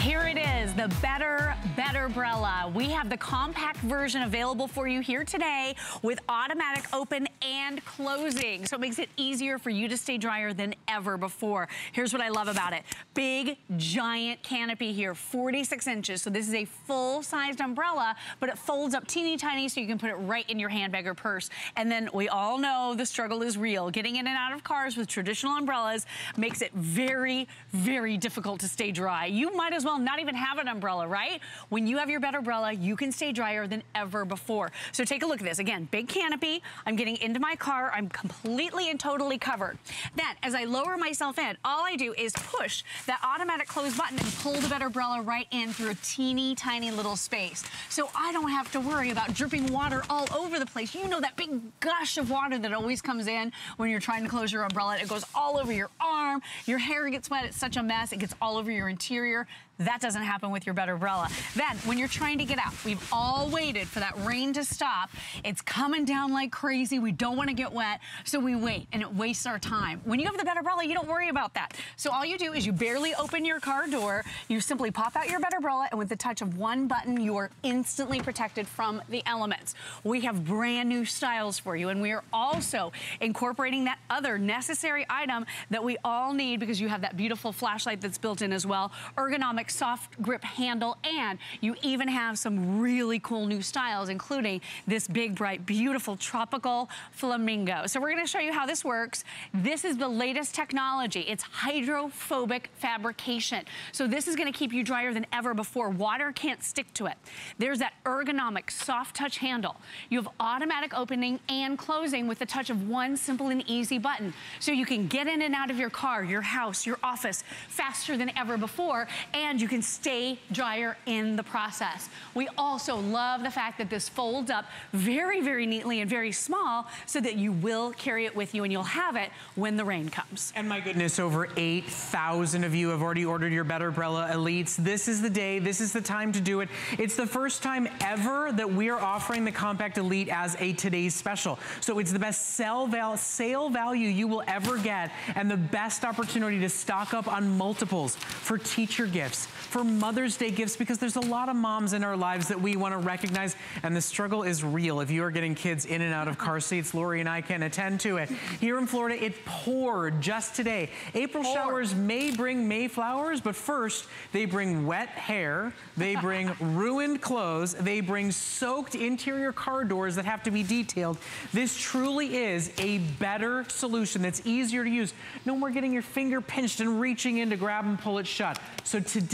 Here it is, the Better, Better Brella. We have the compact version available for you here today with automatic open and closing. So it makes it easier for you to stay drier than ever before. Here's what I love about it. Big, giant canopy here, 46 inches. So this is a full-sized umbrella, but it folds up teeny tiny so you can put it right in your handbag or purse. And then we all know the struggle is real. Getting in and out of cars with traditional umbrellas makes it very, very difficult to stay dry. You might as well well not even have an umbrella, right? When you have your better umbrella, you can stay drier than ever before. So take a look at this. Again, big canopy. I'm getting into my car. I'm completely and totally covered. Then, as I lower myself in, all I do is push that automatic close button and pull the better umbrella right in through a teeny tiny little space. So I don't have to worry about dripping water all over the place. You know that big gush of water that always comes in when you're trying to close your umbrella. It goes all over your arm. Your hair gets wet. It's such a mess. It gets all over your interior. That doesn't happen with your better umbrella. Then, when you're trying to get out, we've all waited for that rain to stop. It's coming down like crazy. We don't want to get wet, so we wait, and it wastes our time. When you have the better umbrella, you don't worry about that. So all you do is you barely open your car door, you simply pop out your better umbrella, and with the touch of one button, you are instantly protected from the elements. We have brand new styles for you, and we are also incorporating that other necessary item that we all need because you have that beautiful flashlight that's built in as well. Ergonomic soft grip handle, and you even have some really cool new styles, including this big, bright, beautiful tropical flamingo. So we're gonna show you how this works. This is the latest technology. It's hydrophobic fabrication. So this is gonna keep you drier than ever before. Water can't stick to it. There's that ergonomic soft touch handle. You have automatic opening and closing with the touch of one simple and easy button. So you can get in and out of your car, your house, your office faster than ever before, and you can stay drier in the process. We also love the fact that this folds up very, very neatly and very small so that you will carry it with you and you'll have it when the rain comes. And my goodness, over 8,000 of you have already ordered your Better Brella Elites. This is the day, this is the time to do it. It's the first time ever that we are offering the Compact Elite as a today's special. So it's the best sale, val sale value you will ever get and the best opportunity to stock up on multiples for teacher gifts, for Mother's Day gifts because there's a lot of moms in our lives that we want to recognize and the struggle is real. If you are getting kids in and out of car seats, Lori and I can attend to it. Here in Florida, it poured just today. April Pour. showers may bring May flowers, but first they bring wet hair, they bring ruined clothes, they bring soaked interior car doors that have to be detailed. This truly is a better solution that's easier to use. No more getting your finger pinched and reaching in to grab and pull it shut. So today,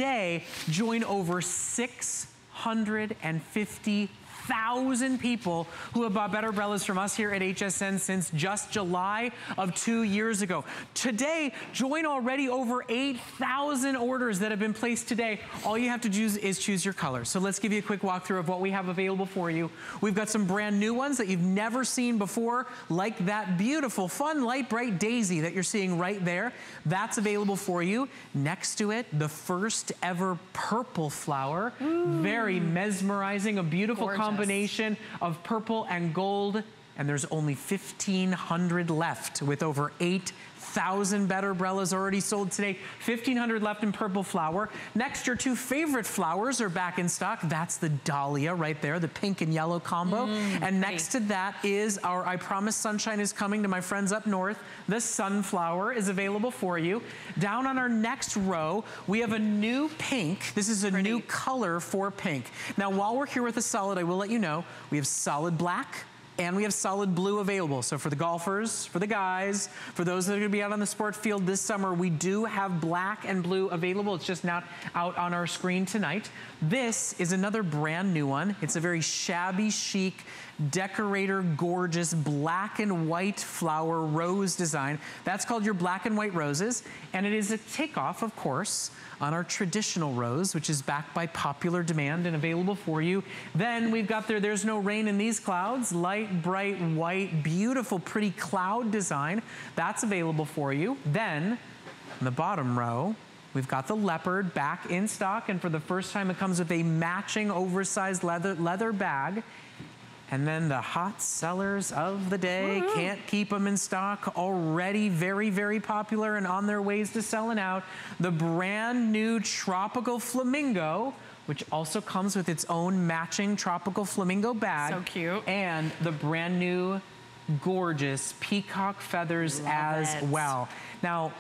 join over 650 1,000 people who have bought better umbrellas from us here at HSN since just July of two years ago. Today, join already over 8,000 orders that have been placed today. All you have to do is choose your color. So let's give you a quick walkthrough of what we have available for you. We've got some brand new ones that you've never seen before, like that beautiful, fun, light, bright daisy that you're seeing right there. That's available for you. Next to it, the first ever purple flower. Ooh. Very mesmerizing, a beautiful combination combination of purple and gold and there's only 1,500 left with over 8 1,000 better umbrellas already sold today. 1,500 left in purple flower. Next, your two favorite flowers are back in stock. That's the dahlia right there, the pink and yellow combo. Mm, and next to that is our I Promise Sunshine is Coming to my friends up north. The sunflower is available for you. Down on our next row, we have a new pink. This is a Pretty. new color for pink. Now, while we're here with the solid, I will let you know, we have solid black, and we have solid blue available. So for the golfers, for the guys, for those that are gonna be out on the sport field this summer, we do have black and blue available. It's just not out on our screen tonight. This is another brand new one. It's a very shabby chic, decorator gorgeous black and white flower rose design. That's called your black and white roses. And it is a takeoff, of course, on our traditional rose, which is backed by popular demand and available for you. Then we've got there, there's no rain in these clouds, light, bright, white, beautiful, pretty cloud design. That's available for you. Then, in the bottom row, We've got the leopard back in stock, and for the first time, it comes with a matching oversized leather, leather bag And then the hot sellers of the day, can't keep them in stock, already very, very popular and on their ways to selling out. The brand new Tropical Flamingo, which also comes with its own matching Tropical Flamingo bag. So cute. And the brand new gorgeous peacock feathers Love as it. well. Now,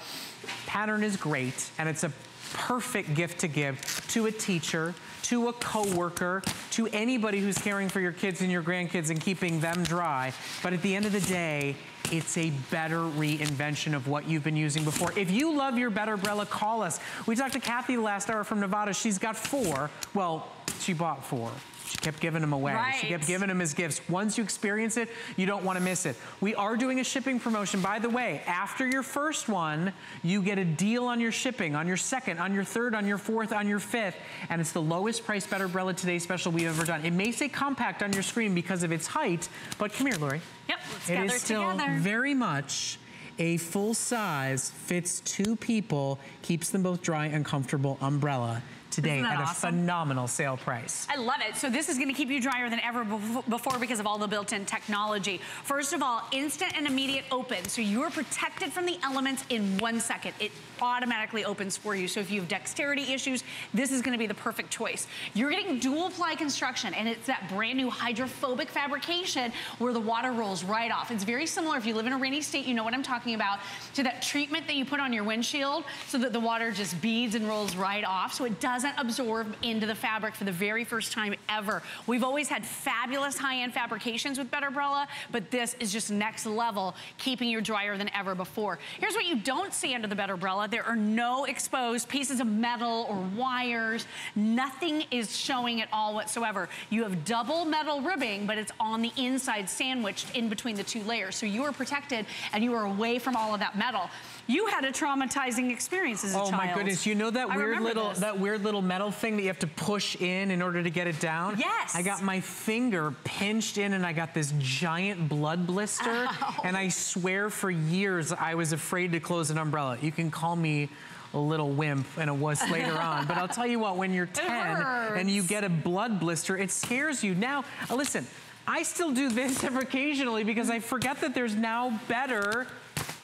pattern is great, and it's a perfect gift to give to a teacher, to a coworker, to anybody who's caring for your kids and your grandkids and keeping them dry. But at the end of the day, it's a better reinvention of what you've been using before. If you love your Better Brella, call us. We talked to Kathy last hour from Nevada. She's got four. Well, she bought four. She kept giving them away. She kept giving them as gifts. Once you experience it, you don't want to miss it. We are doing a shipping promotion. By the way, after your first one, you get a deal on your shipping, on your second, on your third, on your fourth, on your fifth, and it's the lowest price Better Brella Today special we've ever done. It may say compact on your screen because of its height, but come here, Lori. Yep, let's It is still together. very much a full size, fits two people, keeps them both dry and comfortable umbrella today at a awesome? phenomenal sale price. I love it. So this is gonna keep you drier than ever before because of all the built-in technology. First of all, instant and immediate open. So you're protected from the elements in one second. It automatically opens for you. So if you have dexterity issues, this is gonna be the perfect choice. You're getting dual ply construction and it's that brand new hydrophobic fabrication where the water rolls right off. It's very similar, if you live in a rainy state, you know what I'm talking about, to that treatment that you put on your windshield so that the water just beads and rolls right off. So it doesn't absorb into the fabric for the very first time ever. We've always had fabulous high-end fabrications with Better Brella, but this is just next level, keeping you drier than ever before. Here's what you don't see under the Better There are no exposed pieces of metal or wires. Nothing is showing at all whatsoever. You have double metal ribbing, but it's on the inside sandwiched in between the two layers. So you are protected and you are away from all of that metal. You had a traumatizing experience as a Oh child. Oh my goodness, you know that I weird little this. that weird little metal thing that you have to push in in order to get it down? Yes. I got my finger pinched in and I got this giant blood blister Ow. Oh. and I swear for years I was afraid to close an umbrella. You can call me a little wimp and a wuss later on, but I'll tell you what, when you're 10 and you get a blood blister, it scares you. Now, listen, I still do this occasionally because I forget that there's now better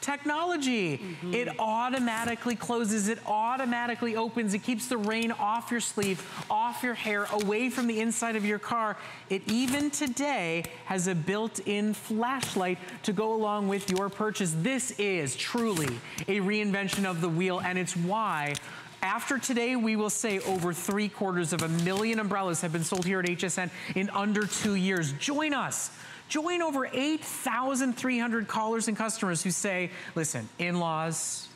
technology. Mm-hmm. It automatically closes, it automatically opens, it keeps the rain off your sleeve, off your hair, away from the inside of your car. It even today has a built-in flashlight to go along with your purchase. This is truly a reinvention of the wheel and it's why after today, we will say over three quarters of a million umbrellas have been sold here at HSN in under two years. Join us. Join over 8,300 callers and customers who say, listen, in-laws,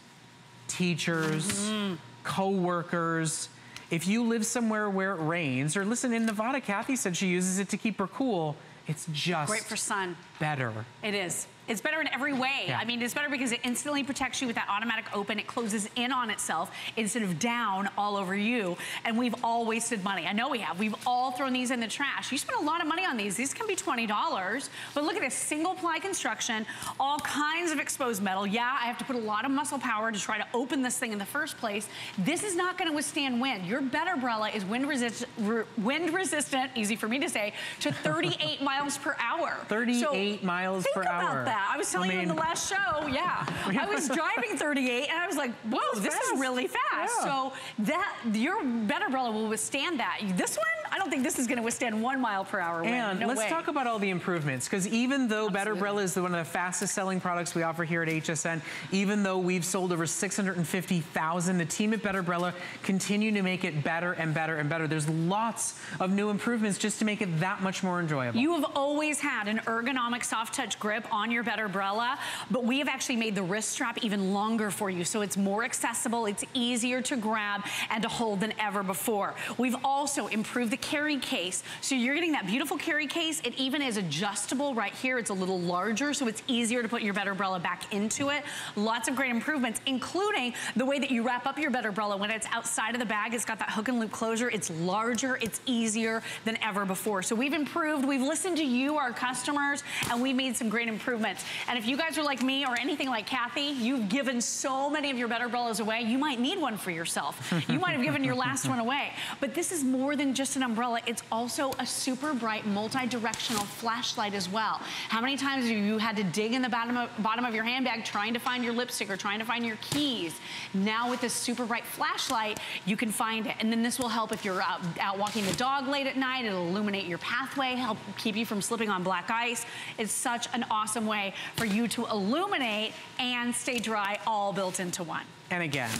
teachers, mm-hmm. co-workers, if you live somewhere where it rains, or listen, in Nevada, Kathy said she uses it to keep her cool, it's just Great for sun. better. It is. It's better in every way. Yeah. I mean, it's better because it instantly protects you with that automatic open. It closes in on itself instead of down all over you. And we've all wasted money. I know we have. We've all thrown these in the trash. You spend a lot of money on these. These can be $20. But look at this single ply construction, all kinds of exposed metal. Yeah, I have to put a lot of muscle power to try to open this thing in the first place. This is not going to withstand wind. Your Better Brella is wind, resist re wind resistant, easy for me to say, to 38 miles per hour. 38 miles think per about hour. That. I was telling I you in the last show, yeah. I was driving 38 and I was like, whoa, That's this fast. is really fast. Yeah. So that your Better Brella will withstand that. This one, I don't think this is gonna withstand one mile per hour wind. And no let's way. talk about all the improvements, because even though Better Absolutely. Brella is one of the fastest selling products we offer here at HSN, even though we've sold over 650,000, the team at Better Brella continue to make it better and better and better. There's lots of new improvements just to make it that much more enjoyable. You have always had an ergonomic soft touch grip on your Better Brella, but we have actually made the wrist strap even longer for you so it's more accessible, it's easier to grab and to hold than ever before. We've also improved the carry case. So you're getting that beautiful carry case. It even is adjustable right here. It's a little larger so it's easier to put your Better Brella back into it. Lots of great improvements, including the way that you wrap up your Better Brella when it's outside of the bag. It's got that hook and loop closure. It's larger, it's easier than ever before. So we've improved, we've listened to you, our customers, and we've made some great improvements. And if you guys are like me or anything like Kathy, you've given so many of your Better Brellas away, you might need one for yourself. You might have given your last one away. But this is more than just an umbrella. umbrella, it's also a super bright multi-directional flashlight as well. How many times have you had to dig in the bottom of, bottom of your handbag trying to find your lipstick or trying to find your keys? Now with this super bright flashlight, you can find it. And then this will help if you're out, out walking the dog late at night. It'll illuminate your pathway, help keep you from slipping on black ice. It's such an awesome way for you to illuminate and stay dry all built into one. And again,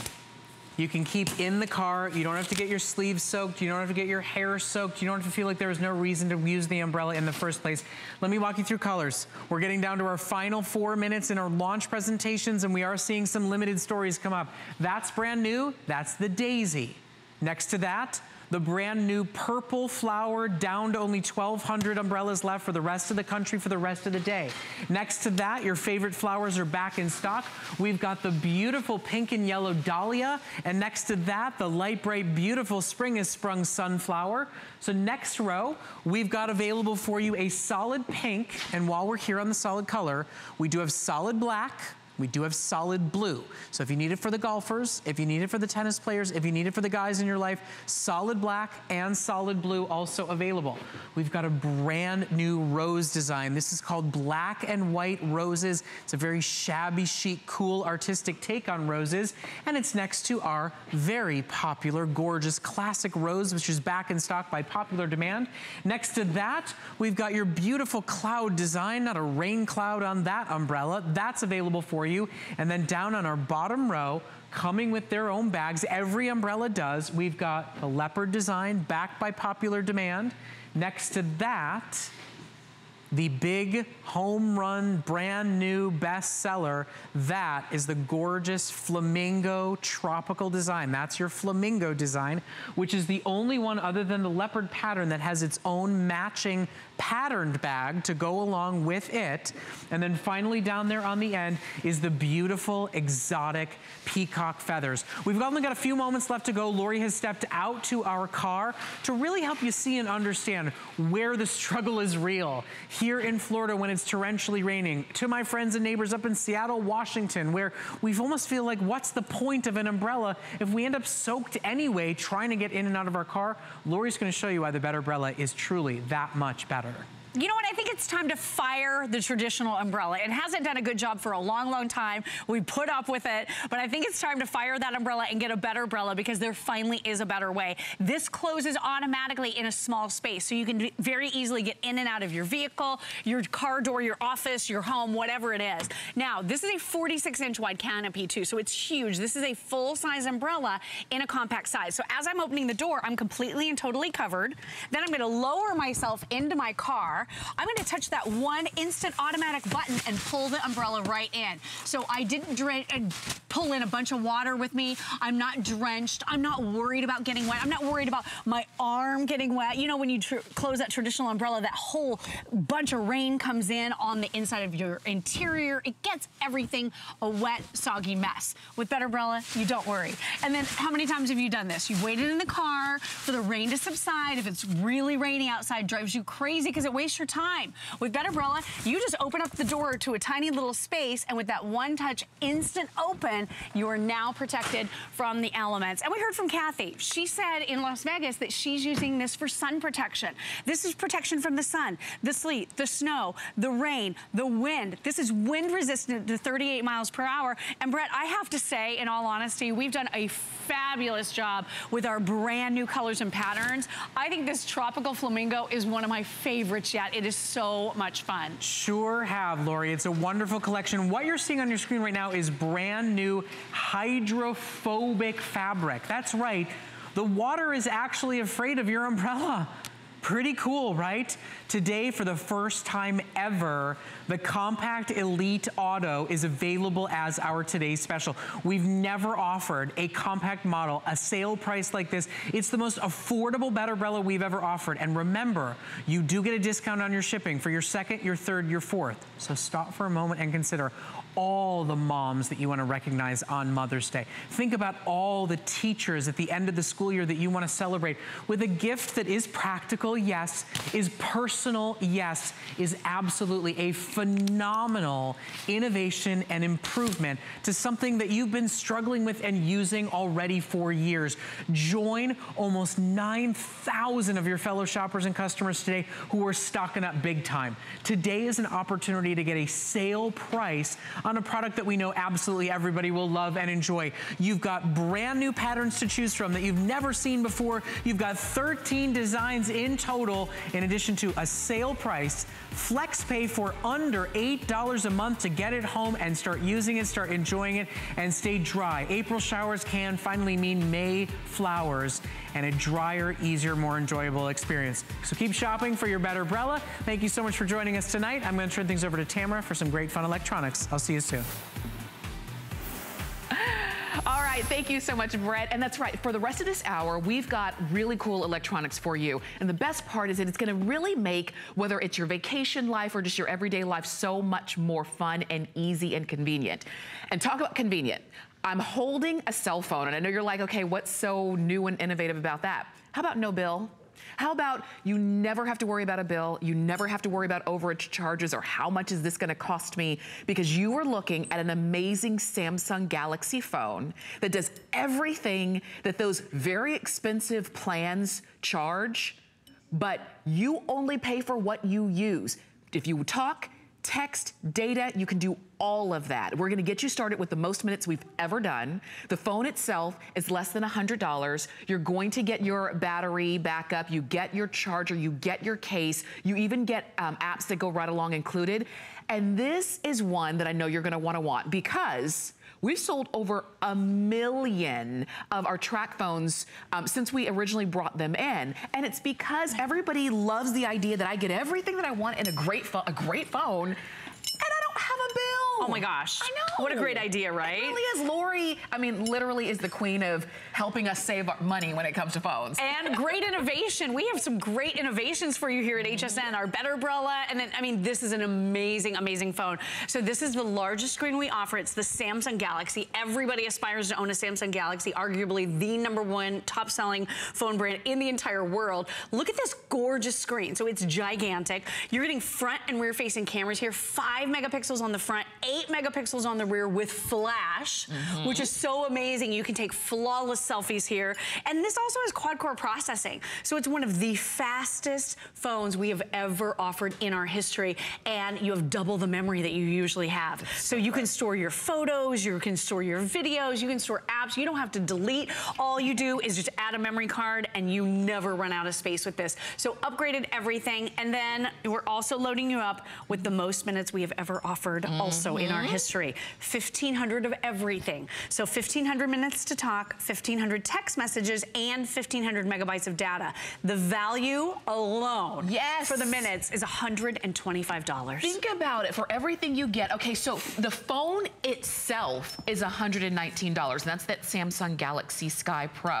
you can keep in the car. You don't have to get your sleeves soaked. You don't have to get your hair soaked. You don't have to feel like there was no reason to use the umbrella in the first place. Let me walk you through colors. We're getting down to our final four minutes in our launch presentations and we are seeing some limited stories come up. That's brand new. That's the Daisy. Next to that, the brand new purple flower down to only 1,200 umbrellas left for the rest of the country for the rest of the day. Next to that, your favorite flowers are back in stock. We've got the beautiful pink and yellow dahlia. And next to that, the light bright, beautiful spring is sprung sunflower. So next row, we've got available for you a solid pink. And while we're here on the solid color, we do have solid black, we do have solid blue. So if you need it for the golfers, if you need it for the tennis players, if you need it for the guys in your life, solid black and solid blue also available. We've got a brand new rose design. This is called black and white roses. It's a very shabby chic, cool, artistic take on roses. And it's next to our very popular, gorgeous classic rose, which is back in stock by popular demand. Next to that, we've got your beautiful cloud design, not a rain cloud on that umbrella. That's available for you. And then down on our bottom row, coming with their own bags, every umbrella does, we've got a leopard design backed by popular demand. Next to that, the big home run, brand new bestseller, that is the gorgeous flamingo tropical design. That's your flamingo design, which is the only one other than the leopard pattern that has its own matching patterned bag to go along with it. And then finally down there on the end is the beautiful exotic peacock feathers. We've only got a few moments left to go. Lori has stepped out to our car to really help you see and understand where the struggle is real. Here in Florida when it's torrentially raining, to my friends and neighbors up in Seattle, Washington, where we almost feel like what's the point of an umbrella if we end up soaked anyway trying to get in and out of our car? Lori's gonna show you why the Better Umbrella is truly that much better monitor you know what? I think it's time to fire the traditional umbrella. It hasn't done a good job for a long, long time. We put up with it, but I think it's time to fire that umbrella and get a better umbrella because there finally is a better way. This closes automatically in a small space, so you can very easily get in and out of your vehicle, your car door, your office, your home, whatever it is. Now, this is a 46 inch wide canopy too, so it's huge. This is a full size umbrella in a compact size. So as I'm opening the door, I'm completely and totally covered. Then I'm gonna lower myself into my car. I'm gonna touch that one instant automatic button and pull the umbrella right in. So I didn't uh, pull in a bunch of water with me. I'm not drenched. I'm not worried about getting wet. I'm not worried about my arm getting wet. You know, when you close that traditional umbrella, that whole bunch of rain comes in on the inside of your interior. It gets everything a wet, soggy mess. With Better Umbrella, you don't worry. And then how many times have you done this? You've waited in the car for the rain to subside. If it's really rainy outside, drives you crazy because it wastes your time. With Better Umbrella, you just open up the door to a tiny little space, and with that one touch instant open, you are now protected from the elements. And we heard from Kathy. She said in Las Vegas that she's using this for sun protection. This is protection from the sun, the sleet, the snow, the rain, the wind. This is wind resistant to 38 miles per hour. And Brett, I have to say, in all honesty, we've done a fabulous job with our brand new colors and patterns. I think this tropical flamingo is one of my favorites yet. It is so much fun. Sure have, Lori. It's a wonderful collection. What you're seeing on your screen right now is brand new hydrophobic fabric. That's right. The water is actually afraid of your umbrella. Pretty cool, right? Today, for the first time ever, the Compact Elite Auto is available as our today's special. We've never offered a compact model, a sale price like this. It's the most affordable Better Umbrella we've ever offered. And remember, you do get a discount on your shipping for your second, your third, your fourth. So stop for a moment and consider all the moms that you want to recognize on Mother's Day. Think about all the teachers at the end of the school year that you want to celebrate with a gift that is practical, yes, is personal, yes, is absolutely a phenomenal innovation and improvement to something that you've been struggling with and using already for years. Join almost 9,000 of your fellow shoppers and customers today who are stocking up big time. Today is an opportunity to get a sale price on a product that we know absolutely everybody will love and enjoy. You've got brand new patterns to choose from that you've never seen before. You've got 13 designs in total, in addition to a sale price. Flex pay for under $8 a month to get it home and start using it, start enjoying it, and stay dry. April showers can finally mean May flowers and a drier, easier, more enjoyable experience. So keep shopping for your better Brella. Thank you so much for joining us tonight. I'm going to turn things over to Tamara for some great fun electronics. I'll see you soon. All right, thank you so much, Brett. And that's right, for the rest of this hour, we've got really cool electronics for you. And the best part is that it's gonna really make, whether it's your vacation life or just your everyday life, so much more fun and easy and convenient. And talk about convenient. I'm holding a cell phone, and I know you're like, okay, what's so new and innovative about that? How about no bill? How about you never have to worry about a bill, you never have to worry about overage charges or how much is this gonna cost me because you are looking at an amazing Samsung Galaxy phone that does everything that those very expensive plans charge, but you only pay for what you use. If you talk, text, data, you can do all of that. We're gonna get you started with the most minutes we've ever done. The phone itself is less than $100. You're going to get your battery backup, you get your charger, you get your case, you even get um, apps that go right along included. And this is one that I know you're gonna wanna want because We've sold over a million of our TracFones um, since we originally brought them in. And it's because everybody loves the idea that I get everything that I want in a great, a great phone have a bill. Oh my gosh. I know. What a great idea, right? It really is. Lori, I mean, literally is the queen of helping us save our money when it comes to phones. And great innovation. We have some great innovations for you here at HSN. Our Better Brella, and then, I mean, this is an amazing, amazing phone. So this is the largest screen we offer. It's the Samsung Galaxy. Everybody aspires to own a Samsung Galaxy, arguably the number one top-selling phone brand in the entire world. Look at this gorgeous screen. So it's gigantic. You're getting front and rear-facing cameras here. Five megapixels on the front, eight megapixels on the rear with flash, mm -hmm. which is so amazing. You can take flawless selfies here. And this also has quad-core processing. So it's one of the fastest phones we have ever offered in our history. And you have double the memory that you usually have. So, so you can store your photos, you can store your videos, you can store apps. You don't have to delete. All you do is just add a memory card and you never run out of space with this. So upgraded everything. And then we're also loading you up with the most minutes we have ever offered mm -hmm. also in our mm-hmm. history. 1,500 of everything. So 1,500 minutes to talk, 1,500 text messages, and 1,500 megabytes of data. The value alone yes. for the minutes is $125. Think about it. For everything you get, okay, so the phone itself is $119. And that's that Samsung Galaxy Sky Pro.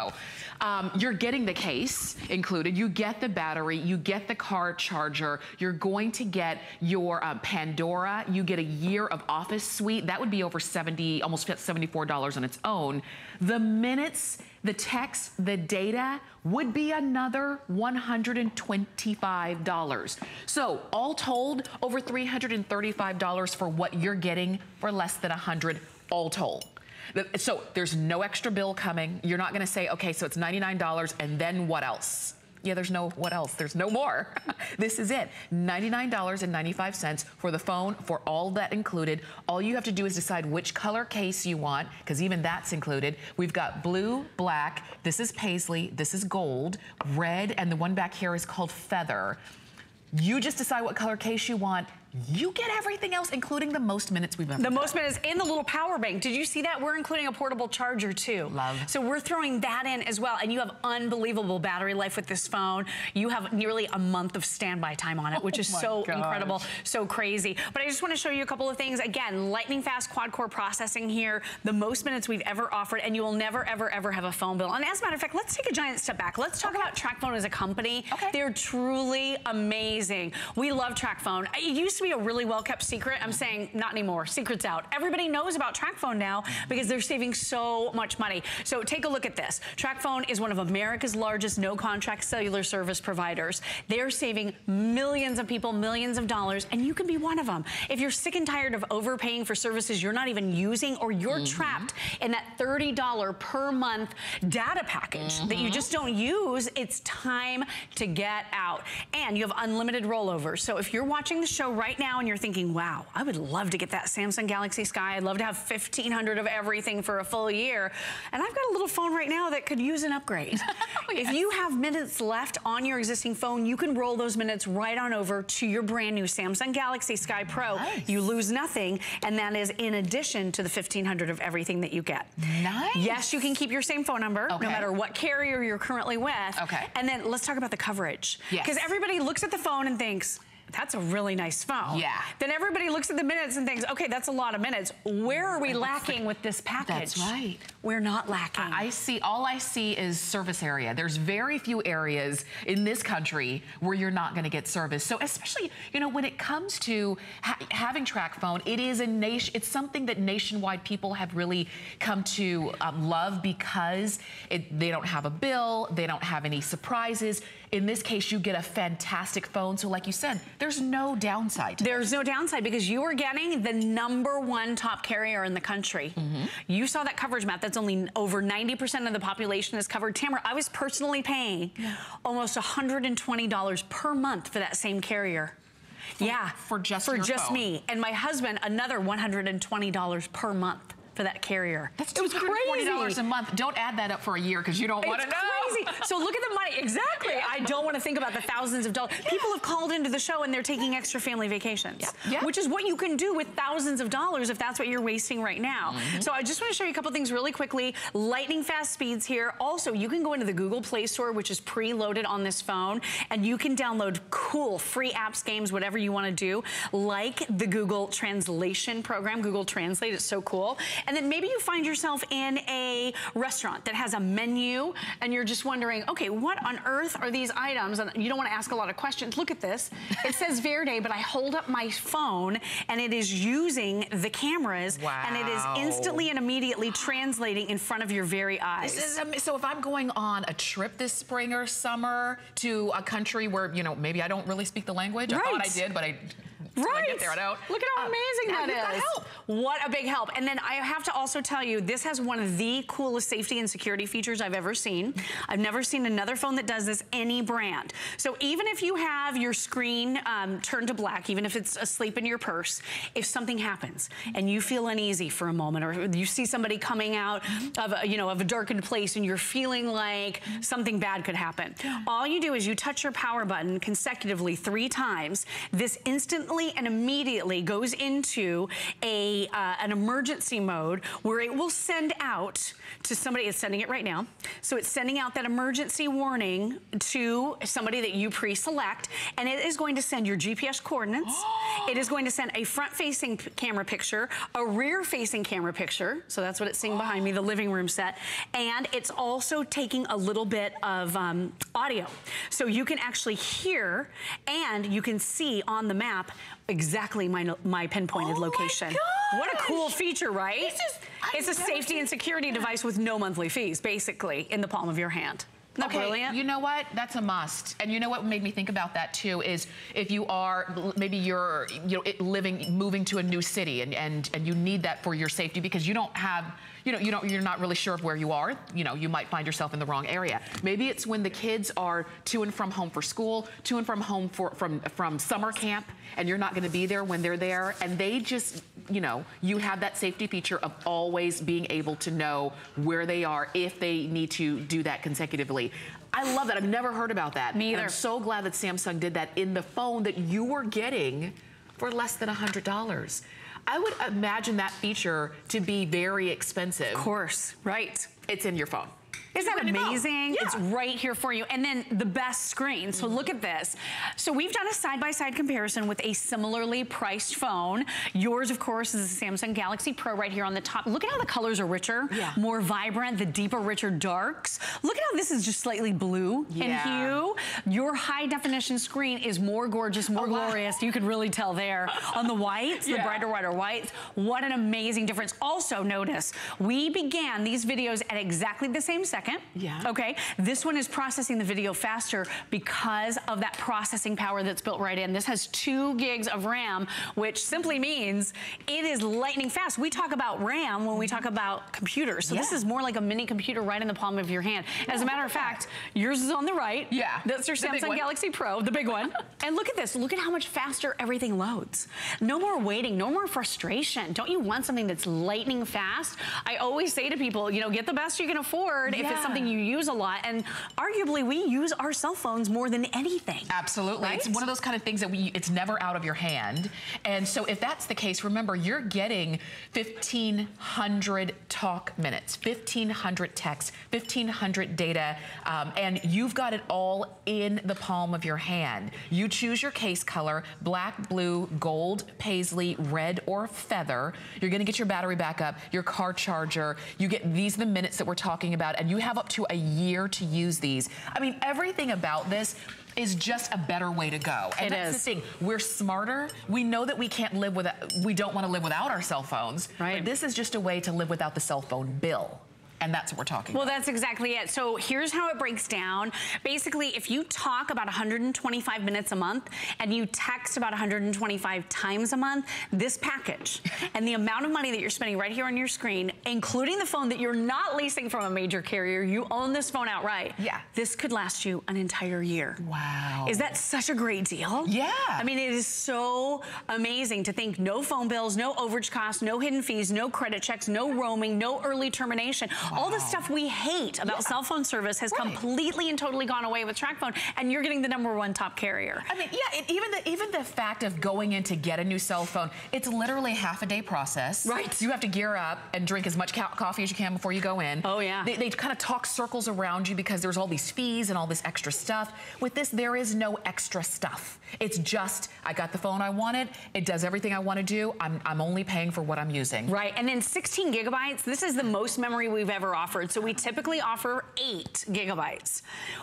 Um, you're getting the case included. You get the battery. You get the car charger. You're going to get your uh, Pandora you get a year of Office Suite. That would be over 70, almost $74 on its own. The minutes, the text, the data would be another $125. So all told, over $335 for what you're getting for less than 100 all told. So there's no extra bill coming. You're not gonna say, okay, so it's $99 and then what else? Yeah, there's no, what else? There's no more. this is it. $99.95 for the phone, for all that included. All you have to do is decide which color case you want, because even that's included. We've got blue, black, this is paisley, this is gold, red, and the one back here is called feather. You just decide what color case you want you get everything else, including the most minutes we've ever The done. most minutes and the little power bank. Did you see that? We're including a portable charger too. Love. So we're throwing that in as well. And you have unbelievable battery life with this phone. You have nearly a month of standby time on it, which is oh so gosh. incredible, so crazy. But I just want to show you a couple of things. Again, lightning fast quad core processing here, the most minutes we've ever offered, and you will never, ever, ever have a phone bill. And as a matter of fact, let's take a giant step back. Let's talk okay. about TracFone as a company. Okay. They're truly amazing. We love TracFone. It used to be a really well-kept secret. I'm saying not anymore. Secret's out. Everybody knows about TracFone now because they're saving so much money. So take a look at this. TracFone is one of America's largest no-contract cellular service providers. They're saving millions of people millions of dollars, and you can be one of them. If you're sick and tired of overpaying for services you're not even using or you're mm -hmm. trapped in that $30 per month data package mm -hmm. that you mm-hmm. just don't use, it's time to get out. And you have unlimited rollover. So if you're watching the show right now and you're thinking, wow, I would love to get that Samsung Galaxy Sky. I'd love to have 1500 of everything for a full year. And I've got a little phone right now that could use an upgrade. oh, yes. If you have minutes left on your existing phone, you can roll those minutes right on over to your brand new Samsung Galaxy Sky Pro. Nice. You lose nothing, and that is in addition to the 1500 of everything that you get. Nice. Yes, you can keep your same phone number, okay. no matter what carrier you're currently with. Okay. And then let's talk about the coverage. Yes. Because everybody looks at the phone and thinks, that's a really nice phone. Yeah. Then everybody looks at the minutes and thinks, okay, that's a lot of minutes. Where are we lacking with this package? That's right. We're not lacking. I see, all I see is service area. There's very few areas in this country where you're not gonna get service. So especially, you know, when it comes to ha having TracFone, it is a nation, it's something that nationwide people have really come to um, love because it, they don't have a bill, they don't have any surprises. In this case, you get a fantastic phone. So like you said, there's no downside. There's no downside because you are getting the number one top carrier in the country. Mm -hmm. You saw that coverage map. That's only over 90% of the population is covered. Tamara, I was personally paying yeah. almost $120 per month for that same carrier. For, yeah. For just For just phone. me. And my husband, another $120 per month for that carrier. That's $240 a month. Don't add that up for a year because you don't want to know. crazy. So look at the money. Exactly. I don't want to think about the thousands of dollars. Yeah. People have called into the show and they're taking extra family vacations, yeah. Yeah. which is what you can do with thousands of dollars if that's what you're wasting right now. Mm -hmm. So I just want to show you a couple things really quickly. Lightning fast speeds here. Also, you can go into the Google Play Store, which is preloaded on this phone, and you can download cool free apps, games, whatever you want to do, like the Google Translation program. Google Translate is so cool. And then maybe you find yourself in a restaurant that has a menu and you're just wondering, okay, what on earth are these items? And you don't want to ask a lot of questions. Look at this. It says Verde, but I hold up my phone and it is using the cameras wow. and it is instantly and immediately translating in front of your very eyes. Is, so if I'm going on a trip this spring or summer to a country where, you know, maybe I don't really speak the language. Right. I thought I did, but I right. I get there, I don't. Look at how uh, amazing that is. Help. What a big help. And then I have to also tell you, this has one of the coolest safety and security features I've ever seen. I've never seen another phone that does this, any brand. So even if you have your screen um, turned to black, even if it's asleep in your purse, if something happens and you feel uneasy for a moment, or you see somebody coming out of a, you know, of a darkened place and you're feeling like something bad could happen, all you do is you touch your power button consecutively three times. This instantly and immediately goes into a uh, an emergency mode where it will send out to somebody, it's sending it right now. So it's sending out that emergency warning to somebody that you pre-select, and it is going to send your GPS coordinates. it is going to send a front-facing camera picture, a rear-facing camera picture, so that's what it's seeing behind me, the living room set, and it's also taking a little bit of um, audio. So you can actually hear and you can see on the map exactly my, my pinpointed oh location. What a cool feature, right? Is, it's a safety and security device with no monthly fees, basically, in the palm of your hand. Not okay, brilliant? You know what? That's a must. And you know what made me think about that too is if you are maybe you're you know living moving to a new city and and and you need that for your safety because you don't have you know, you don't, you're not really sure of where you are. You know, you might find yourself in the wrong area. Maybe it's when the kids are to and from home for school, to and from home for, from, from summer camp, and you're not gonna be there when they're there, and they just, you know, you have that safety feature of always being able to know where they are if they need to do that consecutively. I love that. I've never heard about that. Me either. I'm so glad that Samsung did that in the phone that you were getting for less than $100. I would imagine that feature to be very expensive. Of course, right. It's in your phone. Isn't that amazing? Yeah. It's right here for you. And then the best screen. So mm -hmm. look at this. So we've done a side-by-side -side comparison with a similarly priced phone. Yours, of course, is the Samsung Galaxy Pro right here on the top. Look at how the colors are richer, yeah. more vibrant, the deeper, richer darks. Look at how this is just slightly blue yeah. in hue. Your high definition screen is more gorgeous, more oh, glorious. Wow. You could really tell there on the whites, the brighter, whiter whites. What an amazing difference. Also notice, we began these videos at exactly the same second. Yeah. Okay. This one is processing the video faster because of that processing power that's built right in. This has two gigs of RAM, which simply means it is lightning fast. We talk about RAM when we talk about computers. So yeah. this is more like a mini computer right in the palm of your hand. As a matter of fact, yours is on the right. Yeah. That's your Samsung Galaxy Pro, the big one. and look at this. Look at how much faster everything loads. No more waiting, no more frustration. Don't you want something that's lightning fast? I always say to people, you know, get the best you can afford yeah. if it's something you use a lot. And arguably, we use our cell phones more than anything. Absolutely. Right? It's one of those kind of things that we, it's never out of your hand. And so if that's the case, remember, you're getting 1,500 talk minutes, 1,500 texts, 1,500 data, um, and you've got it all in the palm of your hand. You choose your case color, black, blue, gold, paisley, red, or feather. You're gonna get your battery backup, your car charger. You get, these are the minutes that we're talking about, and you have up to a year to use these. I mean, everything about this is just a better way to go. And it that's is. the thing. We're smarter. We know that we can't live without, we don't want to live without our cell phones. Right. But this is just a way to live without the cell phone bill. And that's what we're talking well, about. Well, that's exactly it. So here's how it breaks down. Basically, if you talk about 125 minutes a month and you text about 125 times a month, this package and the amount of money that you're spending right here on your screen, including the phone that you're not leasing from a major carrier, you own this phone outright. Yeah. This could last you an entire year. Wow. Is that such a great deal? Yeah. I mean, it is so amazing to think no phone bills, no overage costs, no hidden fees, no credit checks, no roaming, no early termination. Wow. All the stuff we hate about yeah. cell phone service has right. completely and totally gone away with TracFone, and you're getting the number one top carrier. I mean, yeah, it, even the even the fact of going in to get a new cell phone, it's literally half a day process. Right. You have to gear up and drink as much coffee as you can before you go in. Oh yeah. They, they kind of talk circles around you because there's all these fees and all this extra stuff. With this, there is no extra stuff. It's just I got the phone I wanted. It does everything I want to do. I'm I'm only paying for what I'm using. Right. And then 16 gigabytes. This is the most memory we've ever offered. So we typically offer eight gigabytes.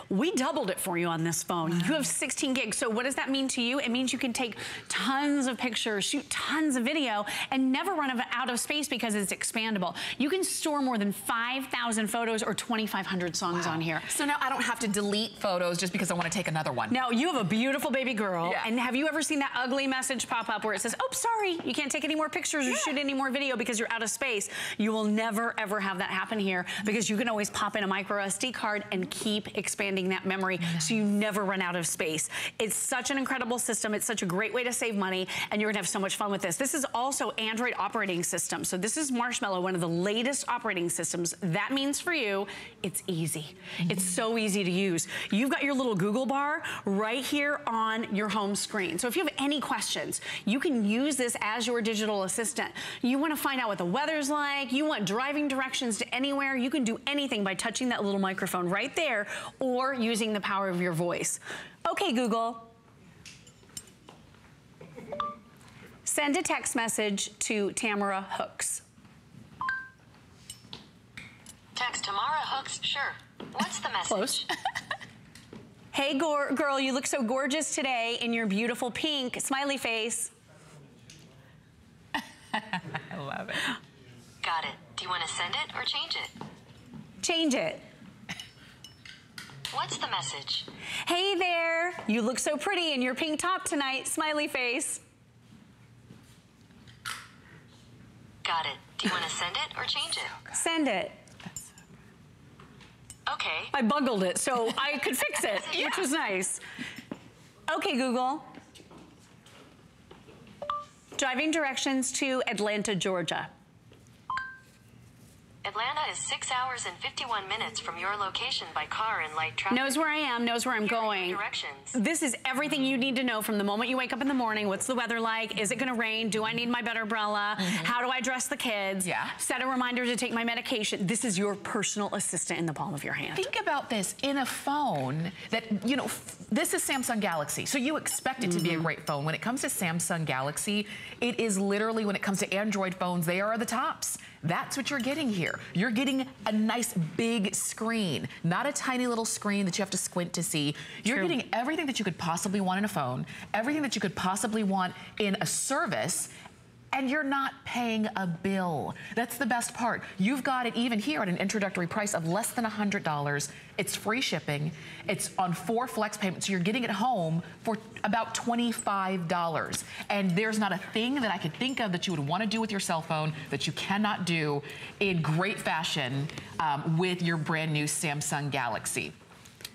We doubled it for you on this phone. Wow. You have 16 gigs. So what does that mean to you? It means you can take tons of pictures, shoot tons of video, and never run out of space because it's expandable. You can store more than 5,000 photos or 2,500 songs wow. on here. So now I don't have to delete photos just because I want to take another one. Now, you have a beautiful baby girl. Yeah. And have you ever seen that ugly message pop up where it says, oh, sorry, you can't take any more pictures or yeah. shoot any more video because you're out of space? You will never, ever have that happen here because you can always pop in a micro SD card and keep expanding that memory so you never run out of space. It's such an incredible system. It's such a great way to save money and you're gonna have so much fun with this. This is also Android operating system. So this is Marshmallow, one of the latest operating systems. That means for you, it's easy. It's mm-hmm. so easy to use. You've got your little Google bar right here on your home screen. So if you have any questions, you can use this as your digital assistant. You wanna find out what the weather's like, you want driving directions to anywhere, you can do anything by touching that little microphone right there or using the power of your voice. Okay, Google. Send a text message to Tamara Hooks. Text Tamara Hooks, sure. What's the message? Close. hey, girl, you look so gorgeous today in your beautiful pink smiley face. I love it. Got it. Do you want to send it or change it? Change it. What's the message? Hey there. You look so pretty in your pink top tonight. Smiley face. Got it. Do you want to send it or change it? Send it. Okay. I bungled it so I could fix it, yeah. which was nice. Okay, Google. Driving directions to Atlanta, Georgia. Atlanta is 6 hours and 51 minutes from your location by car and light traffic. Knows where I am, knows where I'm Here going. Directions. This is everything you need to know from the moment you wake up in the morning. What's the weather like? Is it going to rain? Do I need my better umbrella? Mm-hmm. How do I dress the kids? Yeah. Set a reminder to take my medication. This is your personal assistant in the palm of your hand. Think about this in a phone that, you know, this is Samsung Galaxy. So you expect it to be a mm-hmm. great phone. When it comes to Samsung Galaxy, it is literally, when it comes to Android phones, they are the tops. That's what you're getting here. You're getting a nice big screen, not a tiny little screen that you have to squint to see. You're True. getting everything that you could possibly want in a phone, everything that you could possibly want in a service, and you're not paying a bill. That's the best part. You've got it even here at an introductory price of less than $100. It's free shipping. It's on four flex payments. So you're getting it home for about $25. And there's not a thing that I could think of that you would want to do with your cell phone that you cannot do in great fashion um, with your brand new Samsung Galaxy.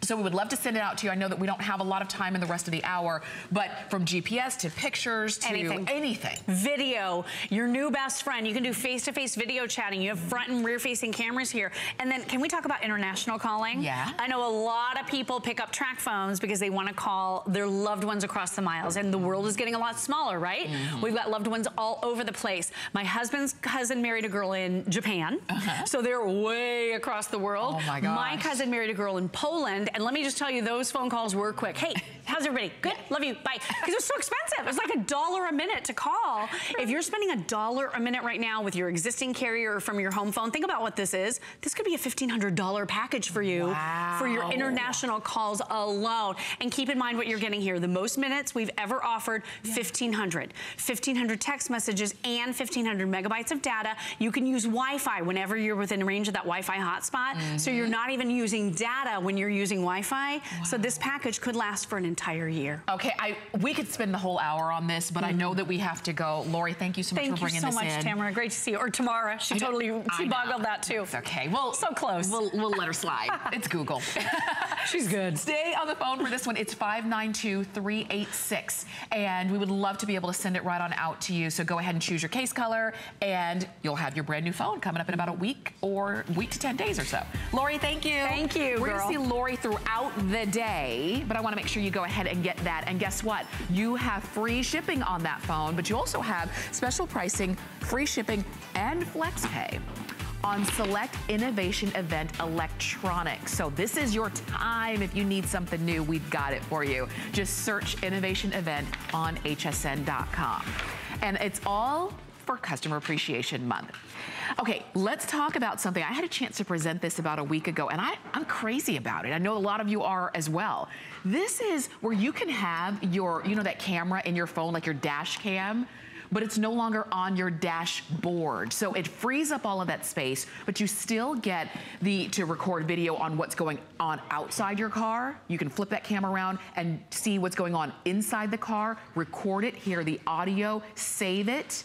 So we would love to send it out to you. I know that we don't have a lot of time in the rest of the hour, but from GPS to pictures to Anything. anything. Video, your new best friend. You can do face-to-face video chatting. You have front and rear-facing cameras here. And then can we talk about international calling? Yeah. I know a lot of people pick up TracFones because they want to call their loved ones across the miles. And the world is getting a lot smaller, right? Mm-hmm. We've got loved ones all over the place. My husband's cousin married a girl in Japan. So they're way across the world. Oh my gosh. My cousin married a girl in Poland. And let me just tell you, those phone calls were quick. Hey, how's everybody? Good. Love you. Bye. Because it was so expensive. It was like a dollar a minute to call. If you're spending a dollar a minute right now with your existing carrier or from your home phone, think about what this is. This could be a $1,500 package for you for your international calls alone. And keep in mind what you're getting here. The most minutes we've ever offered, 1,500. 1,500 text messages and 1,500 megabytes of data. You can use Wi-Fi whenever you're within range of that Wi-Fi hotspot. So you're mm-hmm. not even using data when you're using Wi-Fi. So this package could last for an entire year. Okay, I we could spend the whole hour on this, but I mm. know that we have to go. Lori, thank you so much Thank for bringing so this much, in. Thank you so much, Tamara. Great to see you. Or Tamara. She I totally, she boggled that too. It's okay. Well, So close. We'll, we'll let her slide. it's Google. She's good. Stay on the phone for this one. It's 592-386. And we would love to be able to send it right on out to you. So go ahead and choose your case color and you'll have your brand new phone coming up in about a week or week to 10 days or so. Lori, thank you. Thank you, We're girl. gonna see Lori throughout the day, but I wanna make sure you go ahead and get that. And guess what? You have free shipping on that phone, but you also have special pricing, free shipping, and flex pay on select innovation event electronics. So this is your time. If you need something new, we've got it for you. Just search innovation event on hsn.com. And it's all for Customer Appreciation Month. Okay, let's talk about something. I had a chance to present this about a week ago, and I, I'm crazy about it. I know a lot of you are as well. This is where you can have your, you know, that camera in your phone, like your dash cam, but it's no longer on your dashboard. So it frees up all of that space, but you still get the to record video on what's going on outside your car. You can flip that camera around and see what's going on inside the car, record it, hear the audio, save it,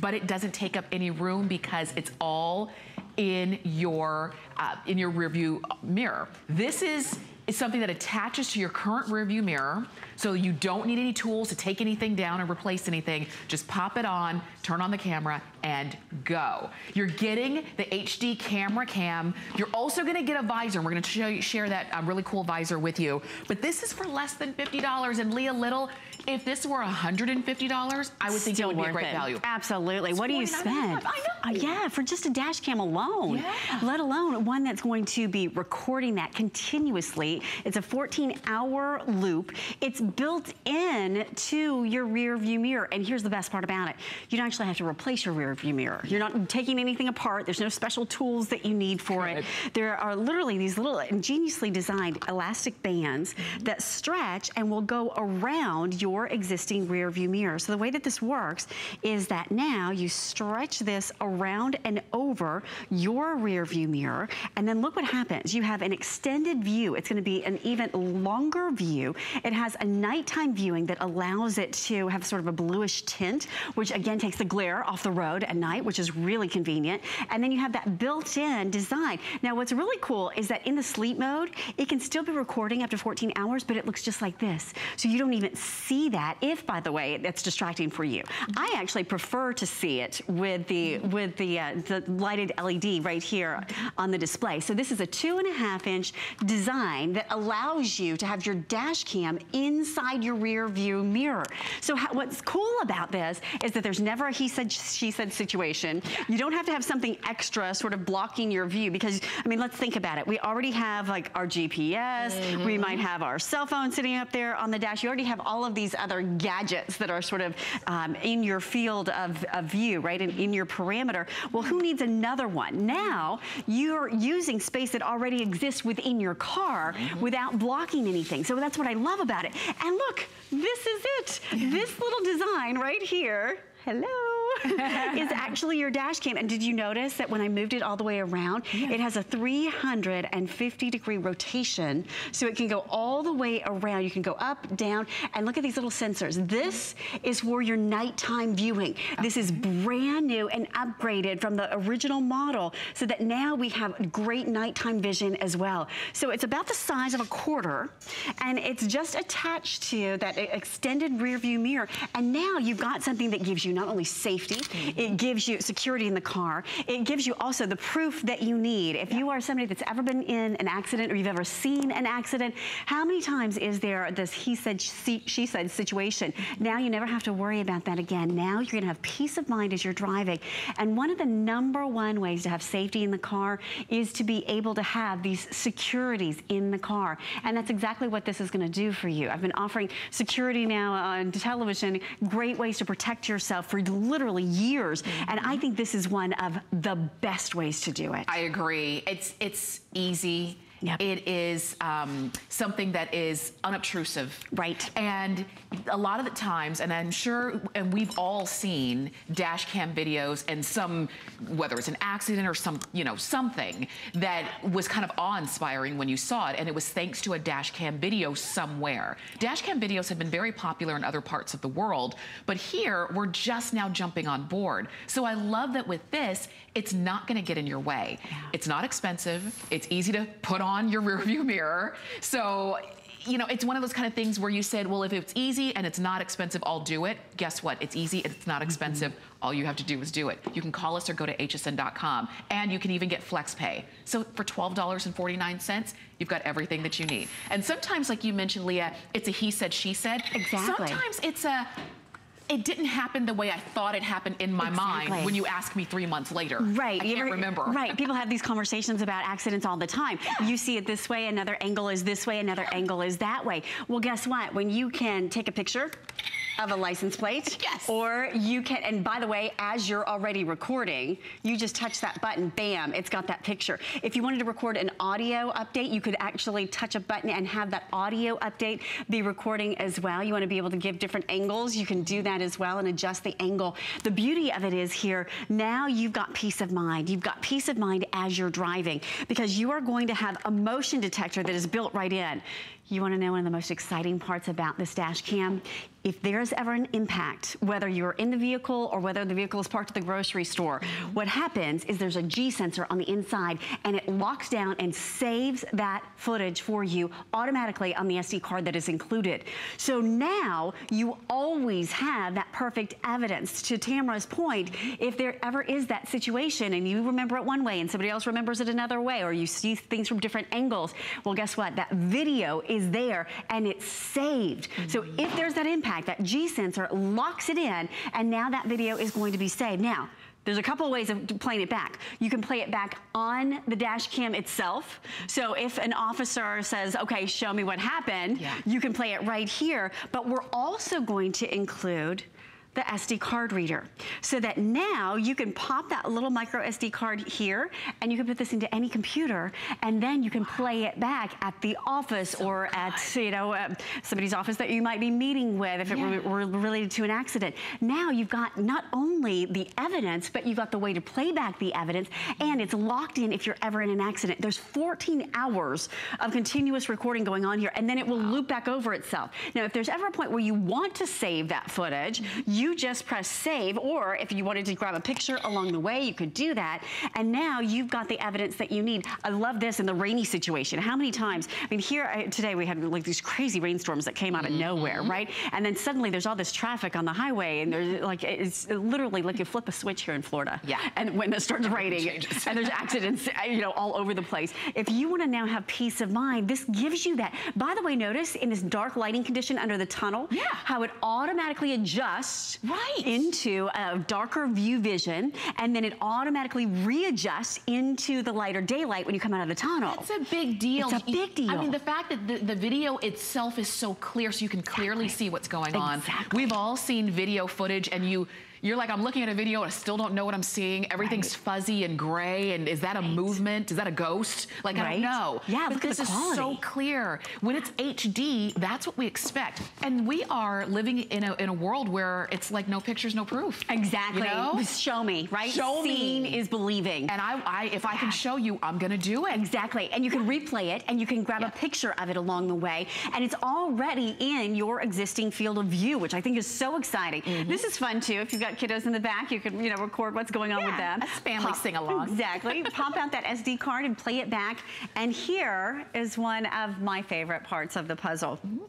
but it doesn't take up any room because it's all in your uh, in your rearview mirror. This is is something that attaches to your current rearview mirror, so you don't need any tools to take anything down or replace anything. Just pop it on, turn on the camera, and go. You're getting the HD camera cam. You're also gonna get a visor. and We're gonna show you, share that uh, really cool visor with you. But this is for less than $50. And Leah Little, if this were $150, I would think it would be a great it. value. Absolutely. what do you spend? I know. Uh, yeah, for just a dash cam alone. Yeah. Let alone one that's going to be recording that continuously. It's a 14-hour loop. It's built in to your rear view mirror. And here's the best part about it. You don't actually have to replace your rear view mirror. You're not taking anything apart. There's no special tools that you need for it. There are literally these little ingeniously designed elastic bands that stretch and will go around your existing rear view mirror. So the way that this works is that now you stretch this around and over your rear view mirror and then look what happens. You have an extended view. It's gonna be an even longer view. It has a nighttime viewing that allows it to have sort of a bluish tint, which again takes the glare off the road at night, which is really convenient. And then you have that built-in design. Now, what's really cool is that in the sleep mode, it can still be recording up to 14 hours, but it looks just like this. So you don't even see that if, by the way, it's distracting for you. I actually prefer to see it with the with the, uh, the lighted LED right here on the display. So this is a two and a half inch design that allows you to have your dash cam inside your rear view mirror. So what's cool about this is that there's never a he said, she said situation. You don't have to have something extra sort of blocking your view because, I mean, let's think about it. We already have like our GPS, mm -hmm. we might mm-hmm. have our cell phone sitting up there on the dash. You already have all of these other gadgets that are sort of um, in your field of, of view, right, in, in your parameter. Well, who needs another one? Now, you're using space that already exists within your car mm -hmm. without blocking anything. So that's what I love about it. And look, this is it. This little design right here hello, is actually your dash cam. And did you notice that when I moved it all the way around, yeah. it has a 350 degree rotation. So it can go all the way around. You can go up, down, and look at these little sensors. This is for your nighttime viewing. Okay. This is brand new and upgraded from the original model so that now we have great nighttime vision as well. So it's about the size of a quarter and it's just attached to that extended rear view mirror. And now you've got something that gives you not only safety, mm -hmm. it gives you security in the car, it gives you also the proof that you need. If yeah. you are somebody that's ever been in an accident or you've ever seen an accident, how many times is there this he said, she said situation? Now you never have to worry about that again. Now you're gonna have peace of mind as you're driving. And one of the number one ways to have safety in the car is to be able to have these securities in the car. And that's exactly what this is gonna do for you. I've been offering security now on television, great ways to protect yourself for literally years. Mm -hmm. And I think this is one of the best ways to do it. I agree. It's, it's easy. Yep. It is um, something that is unobtrusive. Right. And a lot of the times, and I'm sure, and we've all seen dash cam videos and some, whether it's an accident or some, you know, something that was kind of awe-inspiring when you saw it, and it was thanks to a dash cam video somewhere. Dash cam videos have been very popular in other parts of the world, but here, we're just now jumping on board. So I love that with this, it's not gonna get in your way. Yeah. It's not expensive. It's easy to put on your rearview mirror. So you know, it's one of those kind of things where you said, well, if it's easy and it's not expensive, I'll do it. Guess what? It's easy it's not expensive. Mm -hmm. All you have to do is do it. You can call us or go to hsn.com and you can even get FlexPay. So for $12.49, you've got everything that you need. And sometimes, like you mentioned, Leah, it's a he said, she said. Exactly. Sometimes it's a, it didn't happen the way I thought it happened in my exactly. mind when you ask me three months later. Right. I can't ever, remember. Right. People have these conversations about accidents all the time. You see it this way, another angle is this way, another angle is that way. Well, guess what? When you can take a picture of a license plate. Yes. Or you can, and by the way, as you're already recording, you just touch that button, bam, it's got that picture. If you wanted to record an audio update, you could actually touch a button and have that audio update be recording as well. You wanna be able to give different angles, you can do that as well and adjust the angle. The beauty of it is here, now you've got peace of mind. You've got peace of mind as you're driving because you are going to have a motion detector that is built right in. You wanna know one of the most exciting parts about this dash cam? If there's ever an impact, whether you're in the vehicle or whether the vehicle is parked at the grocery store, what happens is there's a G sensor on the inside and it locks down and saves that footage for you automatically on the SD card that is included. So now you always have that perfect evidence. To Tamara's point, if there ever is that situation and you remember it one way and somebody else remembers it another way or you see things from different angles, well guess what? That video is is there and it's saved. Mm -hmm. So if there's that impact, that G sensor locks it in and now that video is going to be saved. Now, there's a couple of ways of playing it back. You can play it back on the dash cam itself. So if an officer says, okay, show me what happened, yeah. you can play it right here. But we're also going to include the SD card reader. So that now you can pop that little micro SD card here and you can put this into any computer and then you can play it back at the office so or good. at, you know, uh, somebody's office that you might be meeting with if yeah. it were, were related to an accident. Now you've got not only the evidence, but you've got the way to play back the evidence and it's locked in if you're ever in an accident. There's 14 hours of continuous recording going on here and then it will wow. loop back over itself. Now, if there's ever a point where you want to save that footage, you you just press save, or if you wanted to grab a picture along the way, you could do that. And now you've got the evidence that you need. I love this in the rainy situation. How many times, I mean, here I, today we had like these crazy rainstorms that came out of mm -hmm. nowhere, right? And then suddenly there's all this traffic on the highway and there's like, it's literally like you flip a switch here in Florida. Yeah. And when it starts raining and there's accidents, you know, all over the place. If you want to now have peace of mind, this gives you that. By the way, notice in this dark lighting condition under the tunnel, yeah. how it automatically adjusts right. into a darker view vision, and then it automatically readjusts into the lighter daylight when you come out of the tunnel. It's a big deal. It's a big deal. I mean, the fact that the, the video itself is so clear so you can clearly exactly. see what's going on. Exactly. We've all seen video footage and you you're like, I'm looking at a video and I still don't know what I'm seeing. Everything's right. fuzzy and gray. And is that right. a movement? Is that a ghost? Like, right. I don't know. Yeah, but this at the quality. is so clear. When it's HD, that's what we expect. And we are living in a, in a world where it's like no pictures, no proof. Exactly. You know? Show me, right? Show Seeing me. is believing. And I, I if I can show you, I'm gonna do it. Exactly. And you can replay it and you can grab yeah. a picture of it along the way. And it's already in your existing field of view, which I think is so exciting. Mm -hmm. This is fun too. If you've got kiddos in the back, you can, you know, record what's going on yeah, with them. That's family sing along. Exactly. Pop out that SD card and play it back. And here is one of my favorite parts of the puzzle. Mm -hmm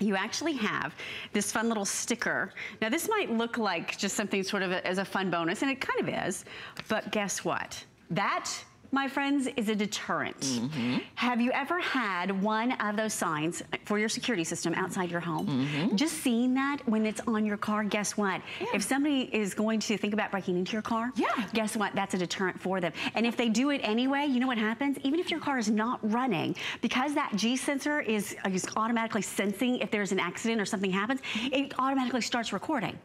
you actually have this fun little sticker. Now this might look like just something sort of a, as a fun bonus, and it kind of is, but guess what? That my friends, is a deterrent. Mm -hmm. Have you ever had one of those signs for your security system outside your home? Mm -hmm. Just seeing that when it's on your car, guess what? Yeah. If somebody is going to think about breaking into your car, yeah. guess what? That's a deterrent for them. And if they do it anyway, you know what happens? Even if your car is not running, because that G sensor is, is automatically sensing if there's an accident or something happens, it automatically starts recording.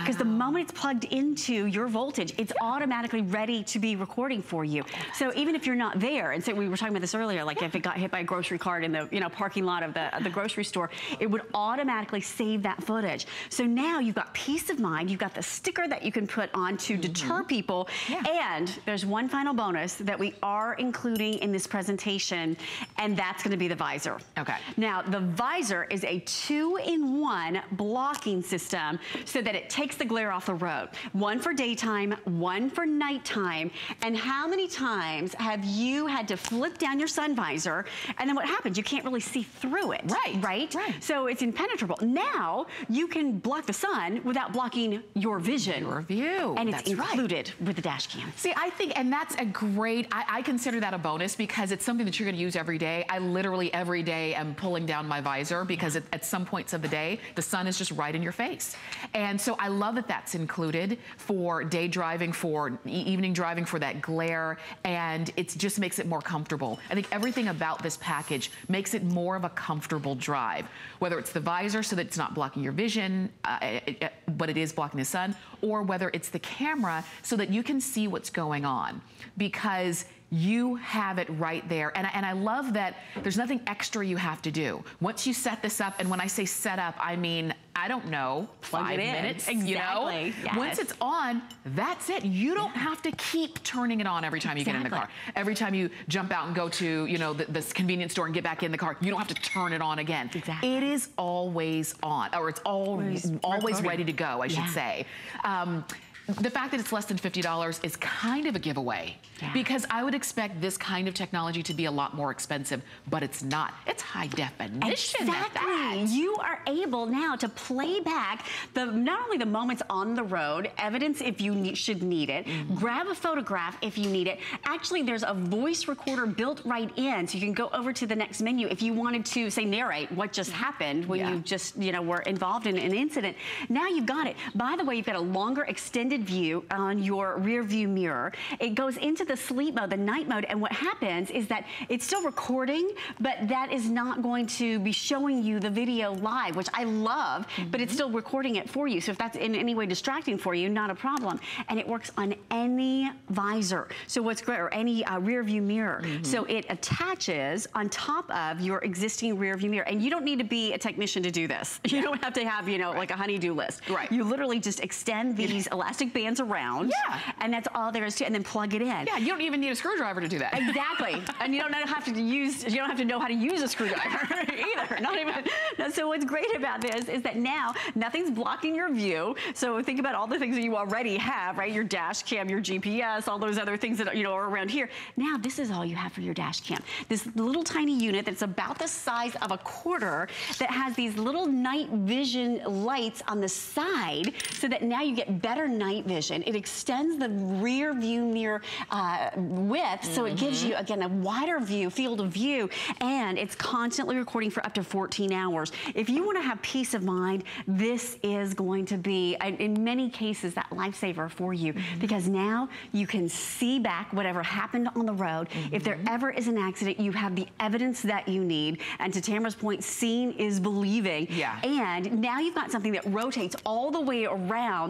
Because wow. the moment it's plugged into your voltage, it's automatically ready to be recording for you. So even if you're not there, and so we were talking about this earlier, like if it got hit by a grocery cart in the you know parking lot of the, of the grocery store, it would automatically save that footage. So now you've got peace of mind, you've got the sticker that you can put on to mm -hmm. deter people, yeah. and there's one final bonus that we are including in this presentation, and that's gonna be the visor. Okay. Now, the visor is a two-in-one blocking system so that it takes the glare off the road. One for daytime, one for nighttime, and how many times have you had to flip down your sun visor, and then what happens? You can't really see through it. Right. Right? Right. So it's impenetrable. Now, you can block the sun without blocking your vision. Your view. And it's that's included right. with the dash cam. See, I think, and that's a great, I, I consider that a bonus because it's something that you're gonna use every day. I literally every day am pulling down my visor because at, at some points of the day, the sun is just right in your face. And so I love that that's included for day driving, for evening driving, for that glare, and it just makes it more comfortable. I think everything about this package makes it more of a comfortable drive, whether it's the visor so that it's not blocking your vision, uh, it, it, but it is blocking the sun, or whether it's the camera so that you can see what's going on. Because you have it right there. And, and I love that there's nothing extra you have to do. Once you set this up, and when I say set up, I mean, I don't know, Plug five minutes, exactly. you know? Yes. Once it's on, that's it. You don't yeah. have to keep turning it on every time you exactly. get in the car. Every time you jump out and go to, you know, the, this convenience store and get back in the car, you don't have to turn it on again. Exactly. It is always on, or it's always, always ready to go, I yeah. should say. Um, the fact that it's less than $50 is kind of a giveaway yeah. because I would expect this kind of technology to be a lot more expensive, but it's not. It's high definition. Exactly. You are able now to play back the not only the moments on the road, evidence if you need, should need it, mm -hmm. grab a photograph if you need it. Actually, there's a voice recorder built right in, so you can go over to the next menu if you wanted to, say, narrate what just happened when yeah. you just, you know, were involved in an incident. Now you've got it. By the way, you've got a longer extended view on your rear view mirror. It goes into the sleep mode, the night mode, and what happens is that it's still recording, but that is not going to be showing you the video live, which I love, mm -hmm. but it's still recording it for you. So if that's in any way distracting for you, not a problem. And it works on any visor. So what's great, or any uh, rear view mirror. Mm -hmm. So it attaches on top of your existing rear view mirror. And you don't need to be a technician to do this. You don't have to have, you know, right. like a honeydew list. Right. You literally just extend these elastic bands around. Yeah. And that's all there is to it. And then plug it in. Yeah, you don't even need a screwdriver to do that. Exactly. and you don't have to use, you don't have to know how to use a screwdriver either. Not even. So what's great about this is that now nothing's blocking your view. So think about all the things that you already have, right? Your dash cam, your GPS, all those other things that, you know, are around here. Now this is all you have for your dash cam. This little tiny unit that's about the size of a quarter that has these little night vision lights on the side so that now you get better night vision. It extends the rear view mirror uh, width, so it gives you, mm-hmm. again, a wider view, field of view, and it's constantly recording for up to 14 hours. If you wanna have peace of mind, this is going to be, in many cases, that lifesaver for you, mm -hmm. because now you can see back whatever happened on the road. Mm -hmm. If there mm-hmm. ever is an accident, you have the evidence that you need, and to Tamara's point, seeing is believing. Yeah. And now you've got something that rotates all the way around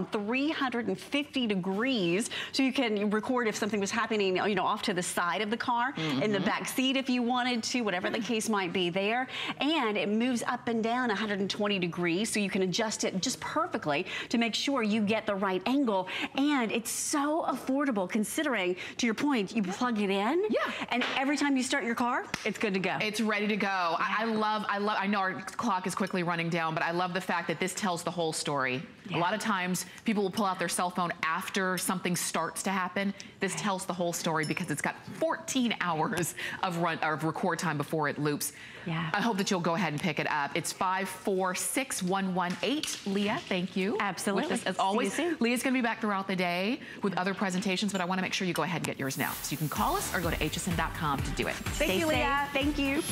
350 degrees, so you can record if something was happening, you know, off to the side of the car, mm -hmm. in the back seat if you wanted to, whatever the case might be there. And it moves up and down 120 degrees, so you can adjust it just perfectly to make sure you get the right angle. And it's so affordable considering, to your point, you plug it in. Yeah. And every time you start your car, it's good to go. It's ready to go. Yeah. I, I love, I love, I know our clock is quickly running down, but I love the fact that this tells the whole story. Yeah. A lot of times people will pull out their cell phone after something starts to happen. This tells the whole story because it's got 14 hours of run of record time before it loops. Yeah. I hope that you'll go ahead and pick it up. It's 546118. Leah, thank you. Absolutely. As always, Leah's going to be back throughout the day with other presentations, but I want to make sure you go ahead and get yours now. So you can call us or go to hsn.com to do it. Thank Stay you, Leah. Thank you.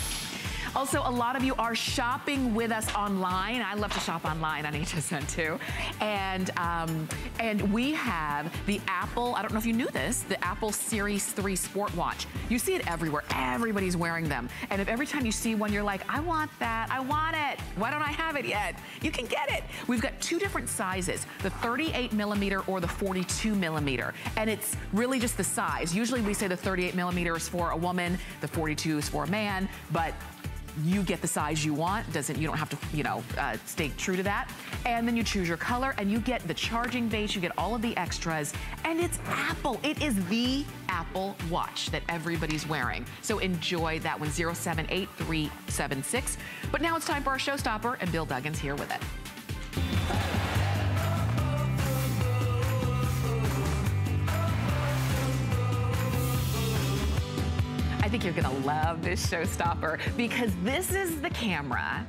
Also, a lot of you are shopping with us online. I love to shop online on HSN too. And, um, and we have the Apple, I don't know if you knew this, the Apple Series 3 Sport Watch. You see it everywhere. Everybody's wearing them. And if every time you see one, you're like, I want that, I want it. Why don't I have it yet? You can get it. We've got two different sizes, the 38 millimeter or the 42 millimeter. And it's really just the size. Usually we say the 38 millimeter is for a woman, the 42 is for a man, but you get the size you want. Doesn't You don't have to, you know, uh, stay true to that. And then you choose your color and you get the charging base, you get all of the extras. And it's Apple. It is the Apple Watch that everybody's wearing. So enjoy that one, 078376. But now it's time for our showstopper and Bill Duggan's here with it. I think you're gonna love this showstopper because this is the camera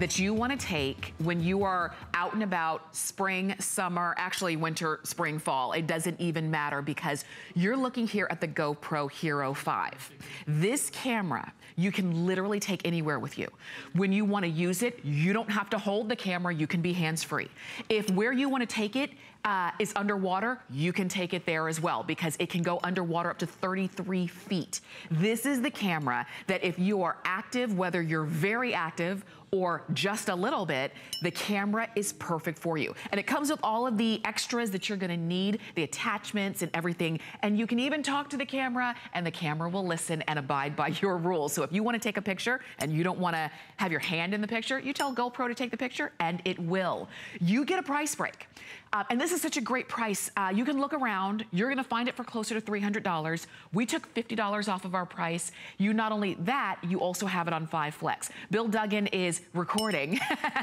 that you want to take when you are out and about spring, summer, actually winter, spring, fall. It doesn't even matter because you're looking here at the GoPro Hero 5. This camera, you can literally take anywhere with you. When you want to use it, you don't have to hold the camera. You can be hands-free. If where you want to take it uh, is underwater, you can take it there as well because it can go underwater up to 33 feet. This is the camera that if you are active, whether you're very active or just a little bit, the camera is perfect for you. And it comes with all of the extras that you're gonna need, the attachments and everything. And you can even talk to the camera and the camera will listen and abide by your rules. So if you wanna take a picture and you don't wanna have your hand in the picture, you tell GoPro to take the picture and it will. You get a price break. Uh, and this is such a great price. Uh, you can look around. You're going to find it for closer to $300. We took $50 off of our price. You not only that, you also have it on 5 Flex. Bill Duggan is recording,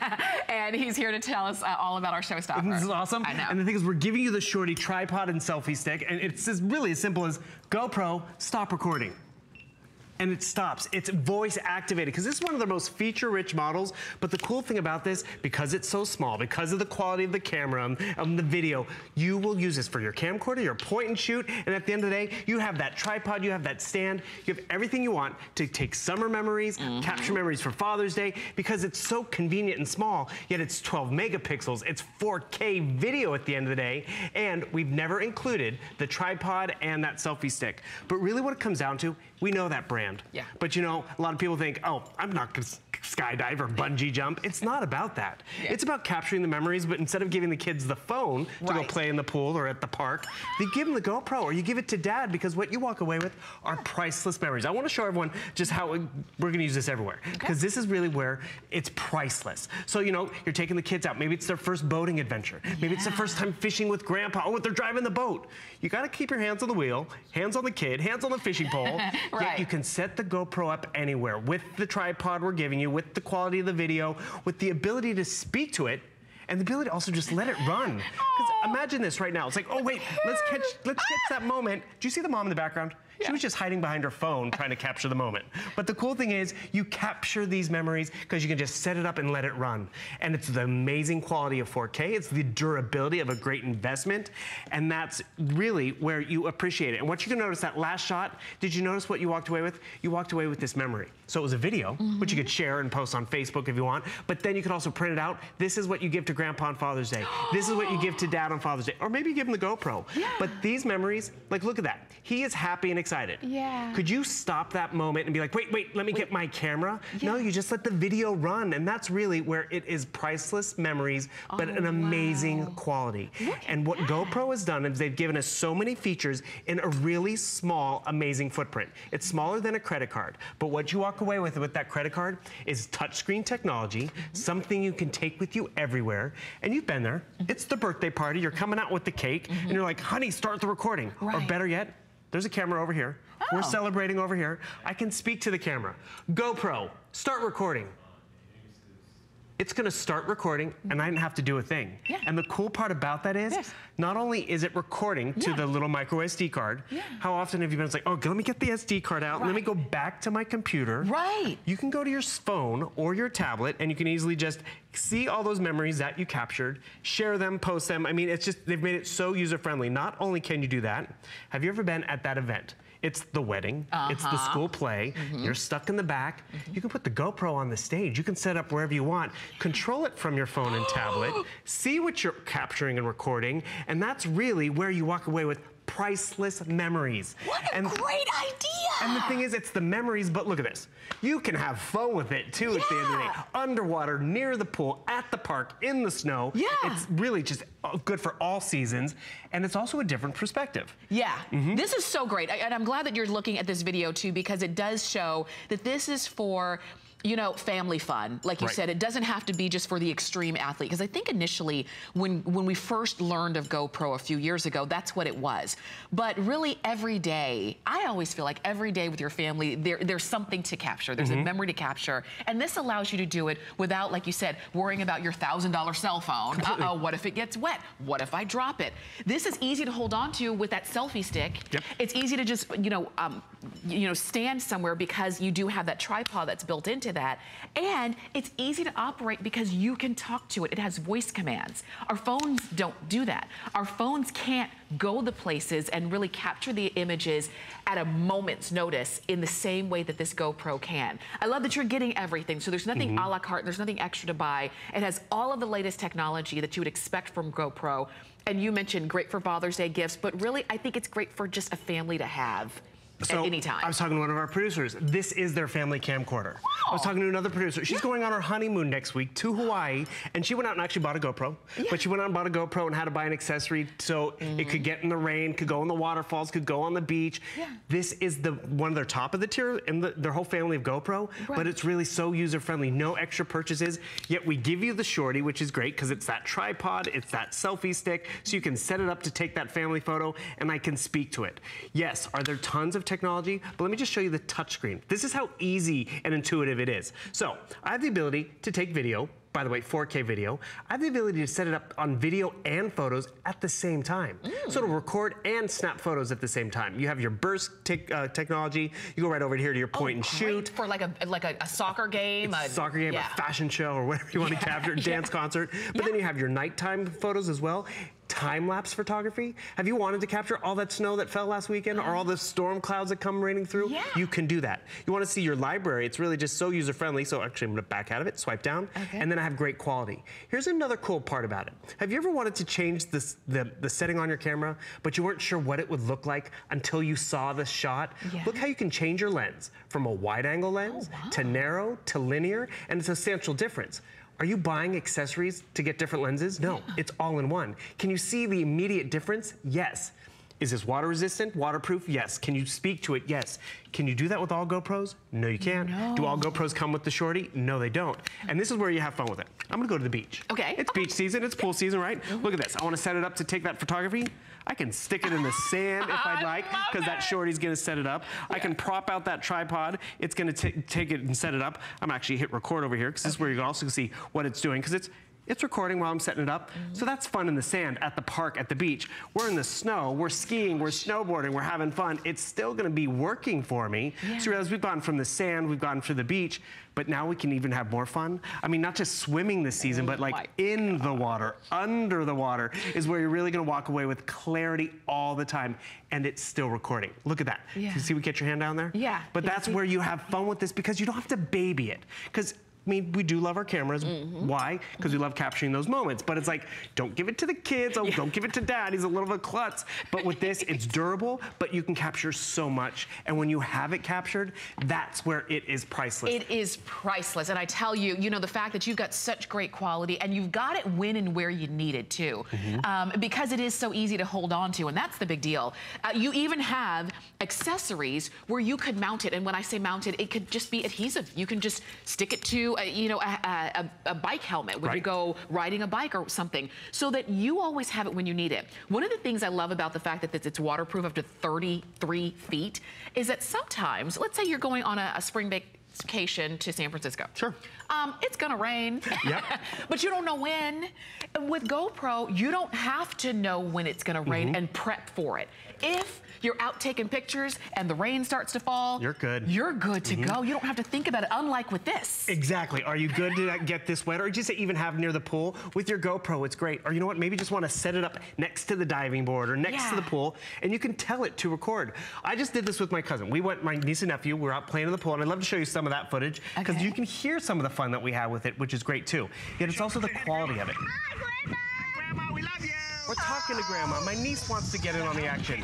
and he's here to tell us uh, all about our showstopper. This is awesome. I know. And the thing is, we're giving you the Shorty tripod and selfie stick, and it's as really as simple as GoPro, stop recording and it stops. It's voice activated because this is one of the most feature-rich models. But the cool thing about this, because it's so small, because of the quality of the camera and um, the video, you will use this for your camcorder, your point and shoot, and at the end of the day, you have that tripod, you have that stand, you have everything you want to take summer memories, mm -hmm. capture memories for Father's Day, because it's so convenient and small, yet it's 12 megapixels, it's 4K video at the end of the day, and we've never included the tripod and that selfie stick. But really what it comes down to, we know that brand. Yeah. But you know, a lot of people think, oh, I'm not gonna skydive or bungee jump. It's not about that. Yeah. It's about capturing the memories, but instead of giving the kids the phone to right. go play in the pool or at the park, they give them the GoPro or you give it to dad because what you walk away with are priceless memories. I wanna show everyone just how we're gonna use this everywhere because okay. this is really where it's priceless. So, you know, you're taking the kids out. Maybe it's their first boating adventure. Yeah. Maybe it's the first time fishing with grandpa or they're driving the boat. You gotta keep your hands on the wheel, hands on the kid, hands on the fishing pole. right. Yet you can set the GoPro up anywhere with the tripod we're giving you, with the quality of the video, with the ability to speak to it and the ability to also just let it run. Because imagine this right now. It's like, oh wait, let's catch, let's catch that moment. Do you see the mom in the background? She was just hiding behind her phone trying to capture the moment. But the cool thing is you capture these memories because you can just set it up and let it run. And it's the amazing quality of 4K. It's the durability of a great investment. And that's really where you appreciate it. And what you can notice that last shot, did you notice what you walked away with? You walked away with this memory. So it was a video, mm -hmm. which you could share and post on Facebook if you want. But then you could also print it out. This is what you give to grandpa on Father's Day. this is what you give to dad on Father's Day. Or maybe you give him the GoPro. Yeah. But these memories, like look at that. He is happy and excited. Yeah. Could you stop that moment and be like, wait, wait, let me wait. get my camera? Yeah. No, you just let the video run. And that's really where it is priceless memories, but oh, an amazing wow. quality. Look and what that. GoPro has done is they've given us so many features in a really small, amazing footprint. It's smaller than a credit card, but what you walk away with with that credit card is touchscreen technology, mm -hmm. something you can take with you everywhere. And you've been there. Mm -hmm. It's the birthday party. You're coming out with the cake, mm -hmm. and you're like, honey, start the recording. Right. Or better yet, there's a camera over here. Oh. We're celebrating over here. I can speak to the camera. GoPro, start recording it's going to start recording and I didn't have to do a thing. Yeah. And the cool part about that is, yes. not only is it recording to yeah. the little micro SD card, yeah. how often have you been like, oh, let me get the SD card out, right. let me go back to my computer. Right. You can go to your phone or your tablet and you can easily just see all those memories that you captured, share them, post them. I mean, it's just, they've made it so user-friendly. Not only can you do that, have you ever been at that event? It's the wedding. Uh -huh. It's the uh-huh. school play. Mm -hmm. You're stuck in the back. Mm -hmm. You can put the GoPro on the stage. You can set up wherever you want. Control it from your phone and tablet. See what you're capturing and recording. And that's really where you walk away with priceless memories. What a and, great idea! And the thing is, it's the memories, but look at this. You can have fun with it too yeah. at the end of the day. Underwater, near the pool, at the park, in the snow. Yeah. It's really just uh, good for all seasons. And it's also a different perspective. Yeah, mm -hmm. this is so great. And I'm glad that you're looking at this video too, because it does show that this is for you know, family fun. Like you right. said, it doesn't have to be just for the extreme athlete. Because I think initially, when, when we first learned of GoPro a few years ago, that's what it was. But really, every day, I always feel like every day with your family, there, there's something to capture. There's mm -hmm. a mm-hmm. memory to capture. And this allows you to do it without, like you said, worrying about your $1,000 cell phone. Uh-oh, what if it gets wet? What if I drop it? This is easy to hold on to with that selfie stick. Yep. It's easy to just, you know, um, you know, stand somewhere because you do have that tripod that's built into that. And it's easy to operate because you can talk to it. It has voice commands. Our phones don't do that. Our phones can't go the places and really capture the images at a moment's notice in the same way that this GoPro can. I love that you're getting everything. So there's nothing mm -hmm. a la carte, there's nothing extra to buy. It has all of the latest technology that you would expect from GoPro. And you mentioned great for Father's Day gifts, but really I think it's great for just a family to have so at any time. I was talking to one of our producers. This is their family camcorder. I was talking to another producer. She's yeah. going on her honeymoon next week to Hawaii, and she went out and actually bought a GoPro. Yeah. But she went out and bought a GoPro and had to buy an accessory so mm it could get in the rain, could go in the waterfalls, could go on the beach. Yeah. This is the one of their top of the tier in the, their whole family of GoPro, right. but it's really so user-friendly. No extra purchases, yet we give you the shorty, which is great because it's that tripod, it's that selfie stick, so you can set it up to take that family photo, and I can speak to it. Yes, are there tons of technology, but let me just show you the touchscreen. This is how easy and intuitive it is. So I have the ability to take video, by the way, 4K video. I have the ability to set it up on video and photos at the same time. So it'll record and snap photos at the same time. You have your burst te uh, technology. You go right over here to your point and shoot. For like a like a, a soccer game. a soccer game, yeah. a fashion show, or whatever you want to capture, dance concert. But then you have your nighttime photos as well. Time-lapse photography. Have you wanted to capture all that snow that fell last weekend or all the storm clouds that come raining through? Yeah. You can do that. You want to see your library. It's really just so user-friendly. So actually, I'm going to back out of it, swipe down, Okay. and then I have great quality. Here's another cool part about it. Have you ever wanted to change this, the, the setting on your camera, but you weren't sure what it would look like until you saw the shot? Yeah. Look how you can change your lens from a wide-angle lens oh, to narrow to linear, and it's a substantial difference. Are you buying accessories to get different lenses? No, it's all in one. Can you see the immediate difference? Yes. Is this water resistant, waterproof? Yes. Can you speak to it? Yes. Can you do that with all GoPros? No, you can't. Do all GoPros come with the shorty? No, they don't. And this is where you have fun with it. I'm gonna go to the beach. Okay. It's beach season, it's pool season, right? Look at this. I wanna set it up to take that photography. I can stick it in the sand if I'd like, because that shorty's gonna set it up. I can prop out that tripod. It's gonna take it and set it up. I'm actually hit record over here, because this is where you can also see what it's doing, because it's it's recording while I'm setting it up. So that's fun in the sand, at the park, at the beach. We're in the snow, we're skiing, we're snowboarding, we're having fun. It's still gonna be working for me. So you realize we've gone from the sand, we've gone to the beach, but now we can even have more fun. I mean, not just swimming this season, but my like in the water, under the water, is where you're really gonna walk away with clarity all the time, and it's still recording. Look at that. Yeah. You see we get your hand down there? Yeah. But Yeah, that's where you have fun with this because you don't have to baby it. Because I mean, we do love our cameras. Mm-hmm. Why? Because we love capturing those moments. But it's like, don't give it to the kids. Oh, don't give it to dad. He's a little bit klutz. But with this, it's durable, but you can capture so much. And when you have it captured, that's where it is priceless. It is priceless. And I tell you, you know, the fact that you've got such great quality and you've got it when and where you need it too, Mm-hmm. um, because it is so easy to hold on to. And that's the big deal. Uh, you even have accessories where you could mount it. And when I say mount it, it could just be adhesive. You can just stick it to, a, you know, a, a, a bike helmet when you go riding a bike or something so that you always have it when you need it. One of the things I love about the fact that it's- waterproof up to 33 feet is that sometimes, let's say you're going on a, a spring vacation to San Francisco. Sure. Um, it's gonna rain. Yep. but you don't know when. With GoPro, you don't have to know when it's gonna rain Mm-hmm. and prep for it. If you're out taking pictures and the rain starts to fall, You're good. You're good to mm-hmm. go. You don't have to think about it, unlike with this. Exactly. Are you good to get this wet? Or just even have near the pool with your GoPro, it's great. Or you know what? Maybe just want to set it up next to the diving board or next to the pool and you can tell it to record. I just did this with my cousin. We went, my niece and nephew, we were out playing in the pool and I'd love to show you some of that footage because Okay. you can hear some of the fun that we have with it, which is great too. Yet it's also the quality of it. Hi Grandma. grandma, we love you. We're talking to grandma. My niece wants to get in on the action.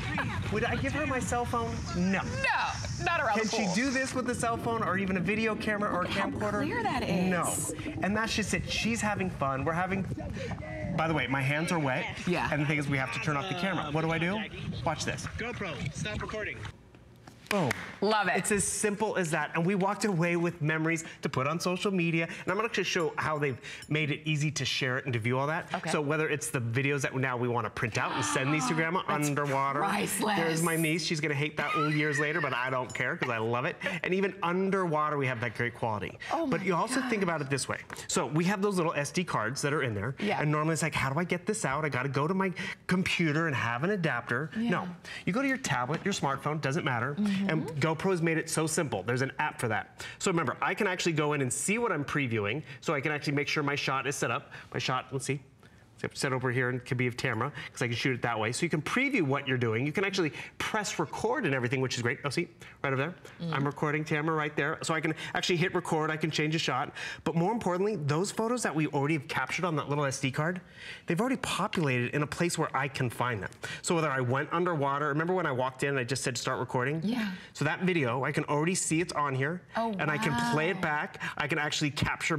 Would I give her my cell phone? No. No, not around Can the she do this with a cell phone or even a video camera or a at how camcorder? clear that is. No. And that's just it. She's having fun. We're having. By the way, my hands are wet. Yeah. And the thing is, we have to turn off the camera. What do I do? Watch this. GoPro, stop recording. Boom. Love it. It's as simple as that. And we walked away with memories to put on social media. And I'm gonna just show how they've made it easy to share it and to view all that. Okay. So whether it's the videos that now we wanna print out and send these to grandma underwater. priceless. There's my niece. She's gonna hate that years later, but I don't care because I love it. And even underwater, we have that great quality. Oh but you also think about it this way. So we have those little SD cards that are in there. Yeah. And normally it's like, how do I get this out? I gotta go to my computer and have an adapter. Yeah. No. You go to your tablet, your smartphone, doesn't matter. Mm-hmm. Mm-hmm. And GoPro's made it so simple. There's an app for that. So remember, I can actually go in and see what I'm previewing, so I can actually make sure my shot is set up. My shot, let's see. So I have to set over here and it can be of camera because I can shoot it that way. So you can preview what you're doing. You can actually press record and everything, which is great. Oh, see, right over there. Mm. I'm recording camera right there. So I can actually hit record. I can change a shot. But more importantly, those photos that we already have captured on that little SD card, they've already populated in a place where I can find them. So whether I went underwater, remember when I walked in and I just said start recording? Yeah. So that video, I can already see it's on here. Oh, and I can play it back. I can actually capture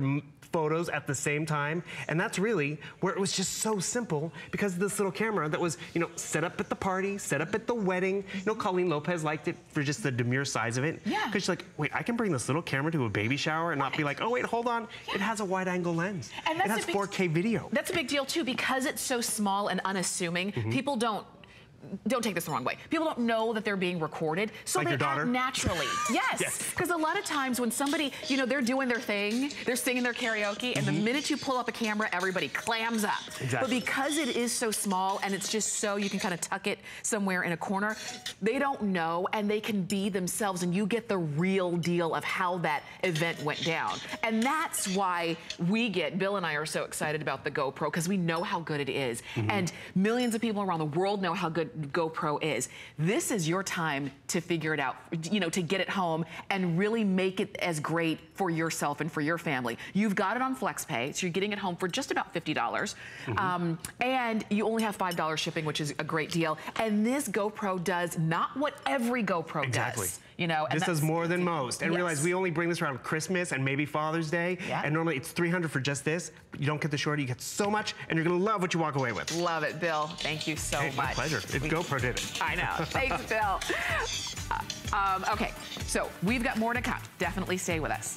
photos at the same time. And that's really where it was just so simple because of this little camera that was, you know, set up at the party, set up at the wedding. You know, Colleen Lopez liked it for just the demure size of it. Yeah. Because she's like, wait, I can bring this little camera to a baby shower and not be like, oh, wait, hold on. It has a wide angle lens. And that's it has a big- 4K video. That's a big deal too because it's so small and unassuming. Mm-hmm. People don't don't take this the wrong way. People don't know that they're being recorded, so Like they act naturally. yes, Yes. because a lot of times when somebody, you know, they're doing their thing, they're singing their karaoke, and the mm-hmm. minute you pull up a camera, everybody clams up. Exactly. But because it is so small and it's just so you can kind of tuck it somewhere in a corner, they don't know and they can be themselves, and you get the real deal of how that event went down. And that's why we get Bill and I are so excited about the GoPro because we know how good it is. Mm-hmm. and millions of people around the world know how good GoPro is. This is your time to figure it out, you know, to get it home and really make it as great for yourself and for your family. You've got it on FlexPay, so you're getting it home for just about $50. dollars Um, and you only have $5 shipping, which is a great deal. And this GoPro does not what every GoPro Exactly. does. You know, and this does more than most. And Yes. realize we only bring this around Christmas and maybe Father's Day. Yeah. And normally it's 300 for just this. But you don't get the shorty, you get so much, and you're gonna love what you walk away with. Love it, Bill. Thank you so Hey, my much. pleasure. If GoPro did it. I know. Thanks, Bill. Uh, um, okay, so we've got more to come. Definitely stay with us.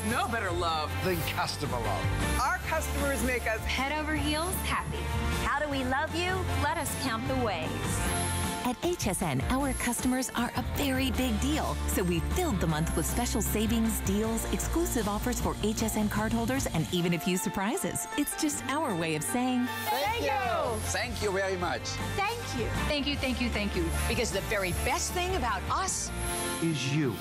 There's no better love than customer love. Our customers make us Head over heels happy. How do we love you? Let us count the ways. At HSN, our customers are a very big deal, so we filled the month with special savings, deals, exclusive offers for HSN cardholders, and even a few surprises. It's just our way of saying, Thank you. Thank you very much. Thank you. Thank you, thank you, thank you. Because the very best thing about us Is you.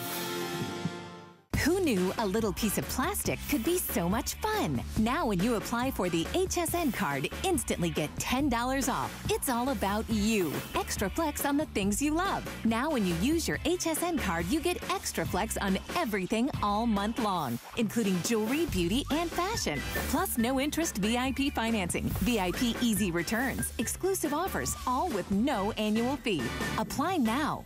Who knew a little piece of plastic could be so much fun? Now, when you apply for the HSN card, instantly get $10 off. It's all about you. Extra flex on the things you love. Now, when you use your HSN card, you get extra flex on everything all month long, including jewelry, beauty, and fashion. Plus, no interest VIP financing, VIP easy returns, exclusive offers, all with no annual fee. Apply now.